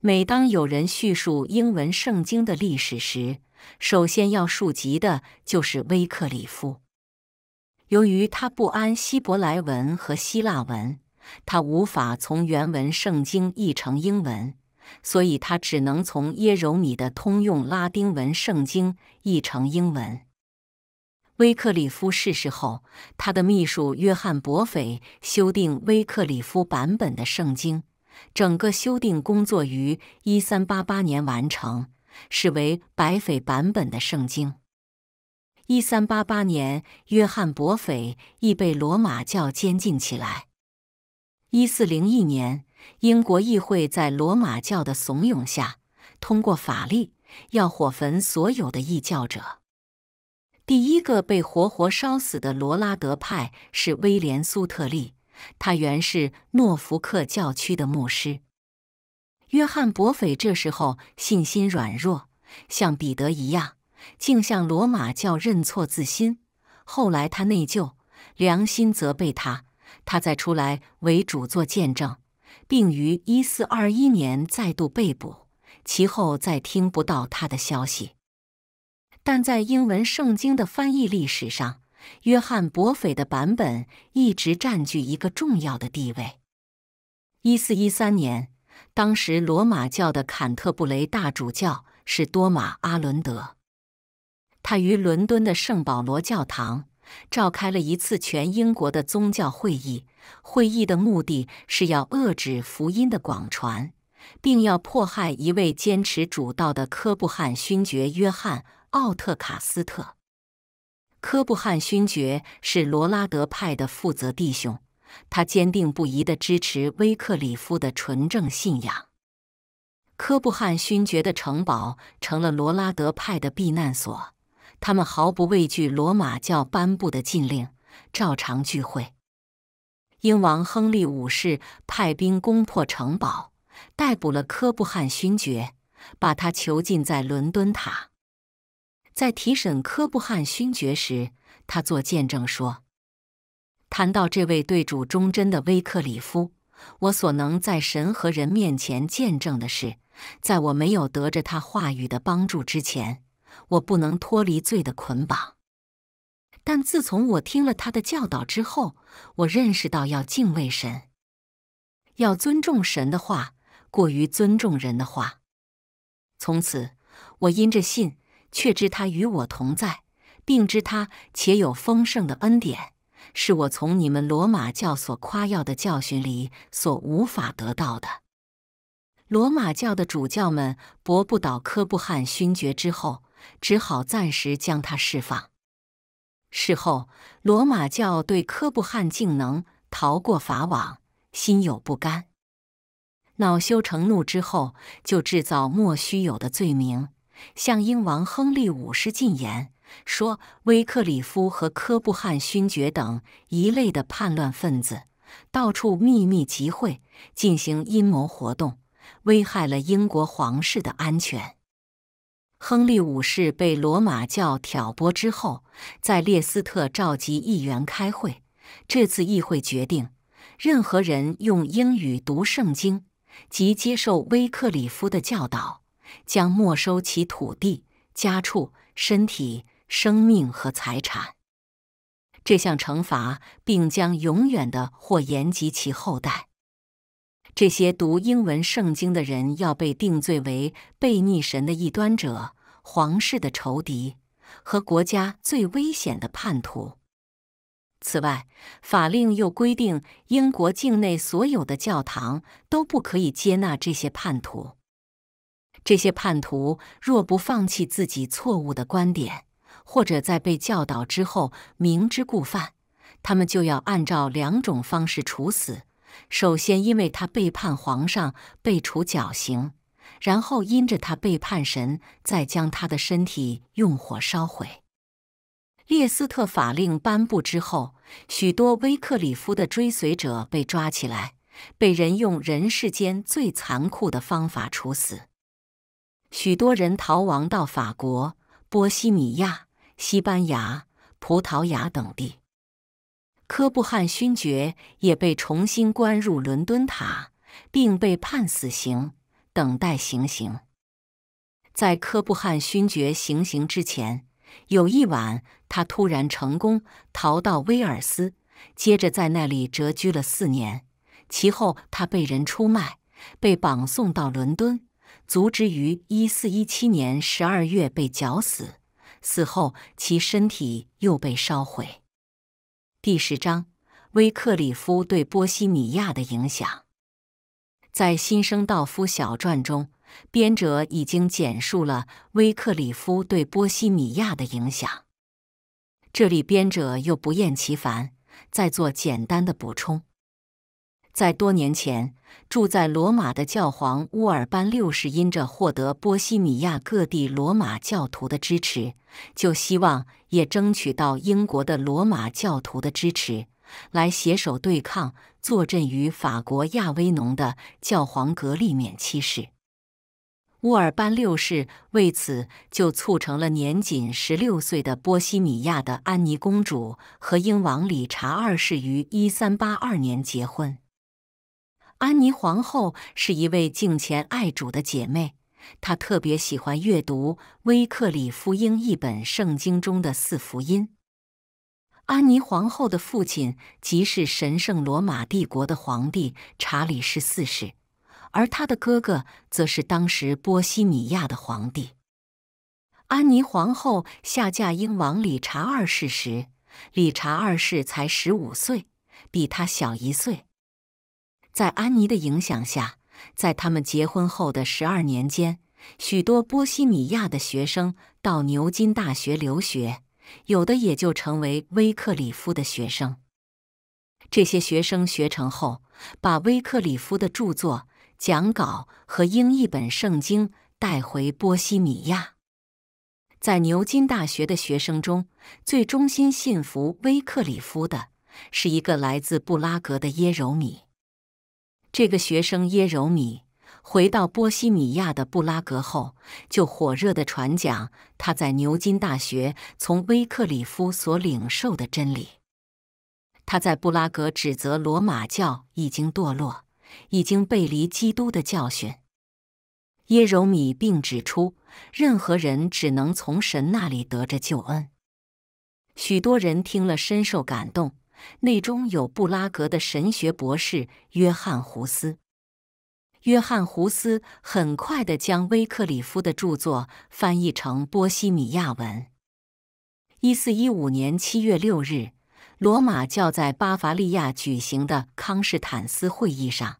每当有人叙述英文圣经的历史时，首先要述及的就是威克里夫。由于他不谙希伯来文和希腊文，他无法从原文圣经译成英文，所以他只能从耶柔米的通用拉丁文圣经译成英文。威克里夫逝世后，他的秘书约翰·伯斐修订威克里夫版本的圣经，整个修订工作于1388年完成，是为白斐版本的圣经。1388年，约翰·伯斐亦被罗马教监禁起来。1401年，英国议会在罗马教的怂恿下，通过法律要火焚所有的异教者。第一个被活活烧死的罗拉德派是威廉·苏特利，他原是诺福克教区的牧师。约翰·伯斐这时候信心软弱，像彼得一样，竟向罗马教认错自新。后来他内疚，良心责备他，他再出来为主作见证，并于一四二一年再度被捕。其后再听不到他的消息。但在英文圣经的翻译历史上，约翰伯斐的版本一直占据一个重要的地位。一四一三年，当时罗马教的坎特布雷大主教是多马阿伦德，他于伦敦的圣保罗教堂召开了一次全英国的宗教会议。会议的目的是要遏制福音的广传，并要迫害一位坚持主道的科布汉勋爵约翰。奥特卡斯特，科布汉勋爵是罗拉德派的负责弟兄，他坚定不移地支持威克里夫的纯正信仰。科布汉勋爵的城堡成了罗拉德派的避难所，他们毫不畏惧罗马教颁布的禁令，照常聚会。英王亨利五世派兵攻破城堡，逮捕了科布汉勋爵，把他囚禁在伦敦塔。在提审科布汉勋爵时，他作见证说：“谈到这位对主忠贞的威克里夫，我所能在神和人面前见证的是，在我没有得着他话语的帮助之前，我不能脱离罪的捆绑。但自从我听了他的教导之后，我认识到要敬畏神，要尊重神的话，过于尊重人的话。从此，我因着信。”却知他与我同在，并知他且有丰盛的恩典，是我从你们罗马教所夸耀的教训里所无法得到的。罗马教的主教们驳不倒科布汉勋爵之后，只好暂时将他释放。事后，罗马教对科布汉竟能逃过法网，心有不甘，恼羞成怒之后，就制造莫须有的罪名。向英王亨利五世进言说，威克里夫和科布汉勋爵等一类的叛乱分子，到处秘密集会，进行阴谋活动，危害了英国皇室的安全。亨利五世被罗马教挑拨之后，在列斯特召集议员开会。这次议会决定，任何人用英语读圣经及接受威克里夫的教导。将没收其土地、家畜、身体、生命和财产。这项惩罚并将永远的或延及其后代。这些读英文圣经的人要被定罪为背逆神的异端者、皇室的仇敌和国家最危险的叛徒。此外，法令又规定，英国境内所有的教堂都不可以接纳这些叛徒。这些叛徒若不放弃自己错误的观点，或者在被教导之后明知故犯，他们就要按照两种方式处死：首先，因为他背叛皇上，被处绞刑；然后，因着他背叛神，再将他的身体用火烧毁。列斯特法令颁布之后，许多威克里夫的追随者被抓起来，被人用人世间最残酷的方法处死。许多人逃亡到法国、波西米亚、西班牙、葡萄牙等地。科布汉勋爵也被重新关入伦敦塔，并被判死刑，等待行刑。在科布汉勋爵行刑之前，有一晚，他突然成功逃到威尔斯，接着在那里谪居了四年。其后，他被人出卖，被绑送到伦敦。卒之于一四一七年十二月被绞死，死后其身体又被烧毁。第十章：威克里夫对波西米亚的影响。在新生道夫小传中，编者已经简述了威克里夫对波西米亚的影响。这里编者又不厌其烦，再做简单的补充。在多年前，住在罗马的教皇乌尔班六世因着获得波西米亚各地罗马教徒的支持，就希望也争取到英国的罗马教徒的支持，来携手对抗坐镇于法国亚威农的教皇格利勉七世。乌尔班六世为此就促成了年仅十六岁的波西米亚的安妮公主和英王理查二世于一三八二年结婚。安妮皇后是一位敬虔爱主的姐妹，她特别喜欢阅读威克里夫英译本圣经中的四福音。安妮皇后的父亲即是神圣罗马帝国的皇帝查理十四世。而他的哥哥则是当时波西米亚的皇帝。安妮皇后下嫁英王理查二世时，理查二世才十五岁，比他小一岁。在安妮的影响下，在他们结婚后的十二年间，许多波西米亚的学生到牛津大学留学，有的也就成为威克里夫的学生。这些学生学成后，把威克里夫的著作。讲稿和英译本圣经带回波西米亚，在牛津大学的学生中最忠心信服威克里夫的是一个来自布拉格的耶柔米。这个学生耶柔米回到波西米亚的布拉格后，就火热地传讲他在牛津大学从威克里夫所领受的真理。他在布拉格指责罗马教已经堕落。已经背离基督的教训，耶柔米并指出，任何人只能从神那里得着救恩。许多人听了深受感动，内中有布拉格的神学博士约翰胡斯。约翰胡斯很快地将威克里夫的著作翻译成波西米亚文。一四一五年七月六日，罗马教在巴伐利亚举行的康士坦斯会议上。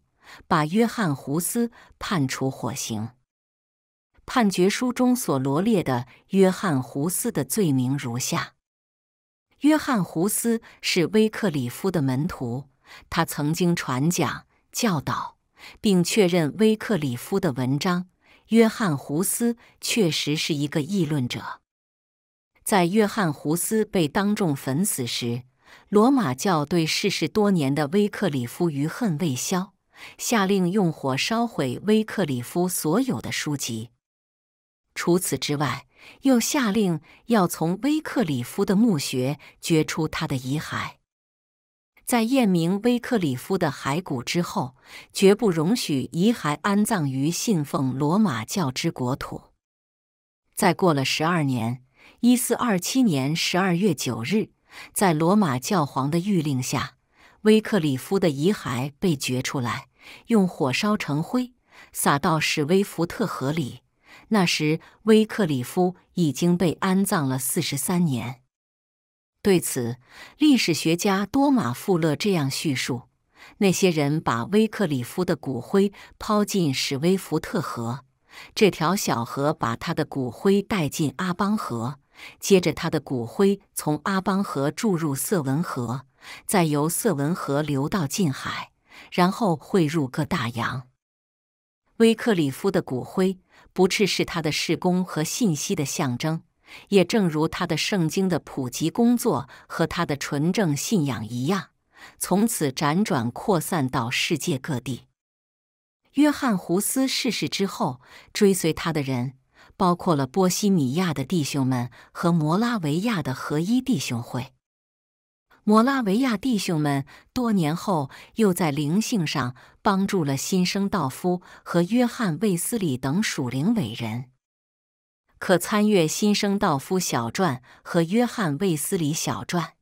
把约翰胡斯判处火刑。判决书中所罗列的约翰胡斯的罪名如下：约翰胡斯是威克里夫的门徒，他曾经传讲、教导，并确认威克里夫的文章。约翰胡斯确实是一个议论者。在约翰胡斯被当众焚死时，罗马教对逝世多年的威克里夫余恨未消。下令用火烧毁威克里夫所有的书籍。除此之外，又下令要从威克里夫的墓穴掘出他的遗骸。在验明威克里夫的骸骨之后，绝不容许遗骸安葬于信奉罗马教之国土。在过了十二年，一四二七年十二月九日，在罗马教皇的谕令下，威克里夫的遗骸被掘出来。用火烧成灰，撒到史威福特河里。那时，威克里夫已经被安葬了四十三年。对此，历史学家多马富勒这样叙述：那些人把威克里夫的骨灰抛进史威福特河，这条小河把他的骨灰带进阿邦河，接着他的骨灰从阿邦河注入瑟文河，再由瑟文河流到近海。然后汇入各大洋。威克里夫的骨灰不啻是他的事工和信息的象征，也正如他的圣经的普及工作和他的纯正信仰一样，从此辗转扩散到世界各地。约翰胡斯逝世之后，追随他的人包括了波西米亚的弟兄们和摩拉维亚的合一弟兄会。摩拉维亚弟兄们多年后又在灵性上帮助了新生道夫和约翰卫斯理等属灵伟人。可参阅新生道夫小传和约翰卫斯理小传，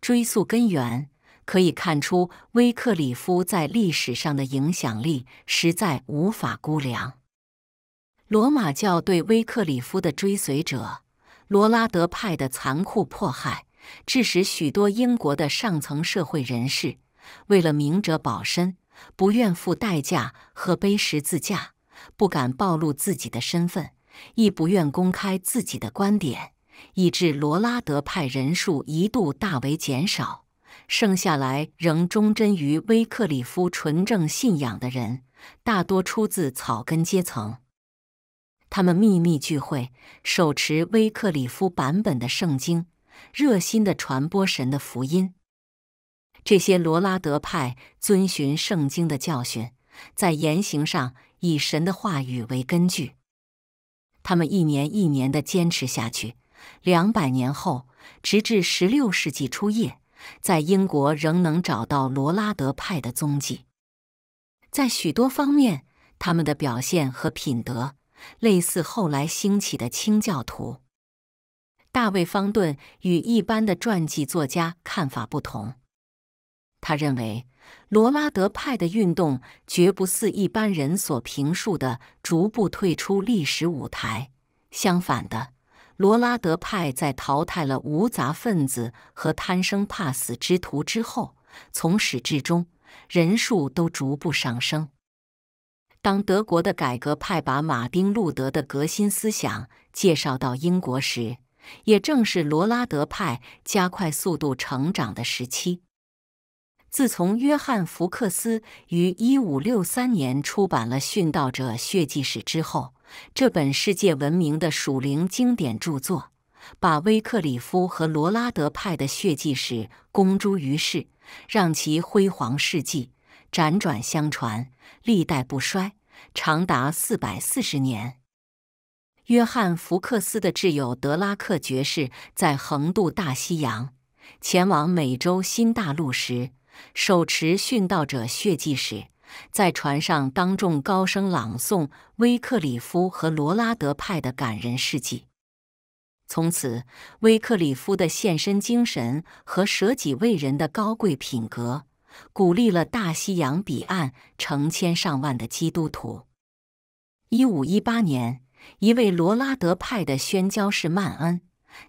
追溯根源，可以看出威克里夫在历史上的影响力实在无法估量。罗马教对威克里夫的追随者，罗拉德派的残酷迫害。致使许多英国的上层社会人士为了明哲保身，不愿付代价和背十字架，不敢暴露自己的身份，亦不愿公开自己的观点，以致罗拉德派人数一度大为减少。剩下来仍忠贞于威克里夫纯正信仰的人，大多出自草根阶层。他们秘密聚会，手持威克里夫版本的圣经。热心的传播神的福音。这些罗拉德派遵循圣经的教训，在言行上以神的话语为根据。他们一年一年的坚持下去，两百年后，直至十六世纪初叶，在英国仍能找到罗拉德派的踪迹。在许多方面，他们的表现和品德类似后来兴起的清教徒。大卫·方顿与一般的传记作家看法不同。他认为，罗拉德派的运动绝不似一般人所评述的逐步退出历史舞台。相反的，罗拉德派在淘汰了无杂分子和贪生怕死之徒之后，从始至终人数都逐步上升。当德国的改革派把马丁·路德的革新思想介绍到英国时，也正是罗拉德派加快速度成长的时期。自从约翰·福克斯于1563年出版了《殉道者血迹史》之后，这本世界闻名的属灵经典著作，把威克里夫和罗拉德派的血迹史公诸于世，让其辉煌事迹辗转相传，历代不衰，长达四百四十年。约翰·福克斯的挚友德拉克爵士在横渡大西洋，前往美洲新大陆时，手持《殉道者血迹时》，在船上当众高声朗诵威克里夫和罗拉德派的感人事迹。从此，威克里夫的献身精神和舍己为人的高贵品格，鼓励了大西洋彼岸成千上万的基督徒。一五一八年。一位罗拉德派的宣教士曼恩，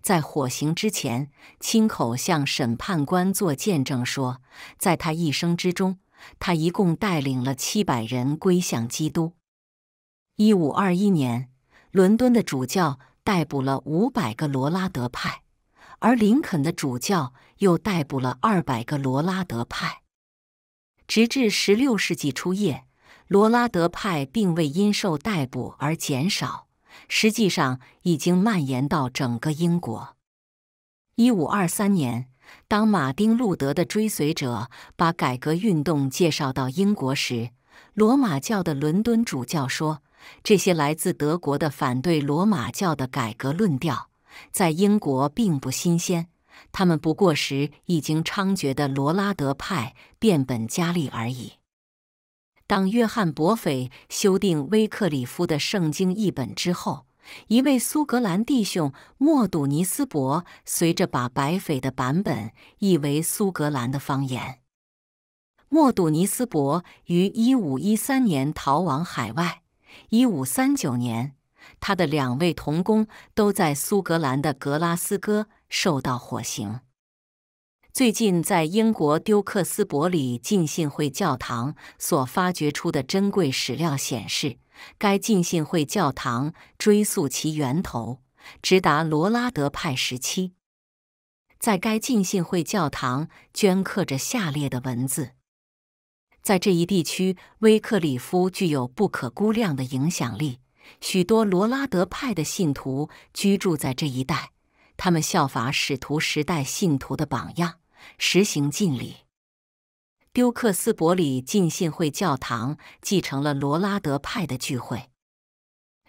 在火刑之前，亲口向审判官做见证说，在他一生之中，他一共带领了七百人归向基督。一五二一年，伦敦的主教逮捕了五百个罗拉德派，而林肯的主教又逮捕了二百个罗拉德派。直至十六世纪初叶，罗拉德派并未因受逮捕而减少。实际上已经蔓延到整个英国。一五二三年，当马丁·路德的追随者把改革运动介绍到英国时，罗马教的伦敦主教说：“这些来自德国的反对罗马教的改革论调，在英国并不新鲜，他们不过时已经猖獗的罗拉德派变本加厉而已。”当约翰·伯斐修订威克里夫的圣经译本之后，一位苏格兰弟兄莫杜尼斯伯随着把白斐的版本译为苏格兰的方言。莫杜尼斯伯于1513年逃往海外，1539年，他的两位同工都在苏格兰的格拉斯哥受到火刑。最近，在英国丢克斯伯里浸信会教堂所发掘出的珍贵史料显示，该浸信会教堂追溯其源头，直达罗拉德派时期。在该浸信会教堂镌刻着下列的文字：在这一地区，威克里夫具有不可估量的影响力，许多罗拉德派的信徒居住在这一带，他们效法使徒时代信徒的榜样。实行敬礼。丢克斯伯里浸信会教堂继承了罗拉德派的聚会。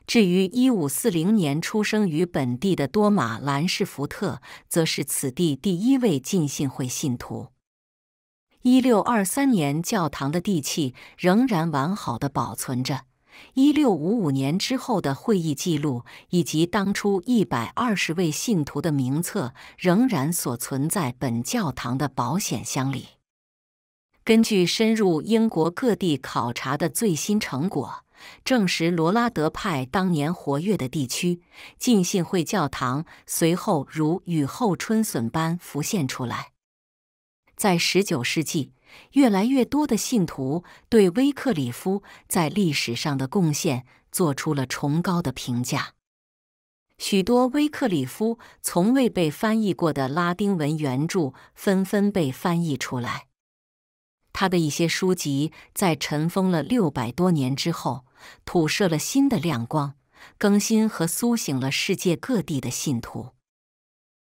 至于1540年出生于本地的多马兰士福特，则是此地第一位浸信会信徒。1623年，教堂的地契仍然完好的保存着。一六五五年之后的会议记录，以及当初一百二十位信徒的名册，仍然所存在本教堂的保险箱里。根据深入英国各地考察的最新成果，证实罗拉德派当年活跃的地区，浸信会教堂随后如雨后春笋般浮现出来。在十九世纪。越来越多的信徒对威克里夫在历史上的贡献做出了崇高的评价。许多威克里夫从未被翻译过的拉丁文原著纷纷被翻译出来。他的一些书籍在尘封了六百多年之后，吐射了新的亮光，更新和苏醒了世界各地的信徒。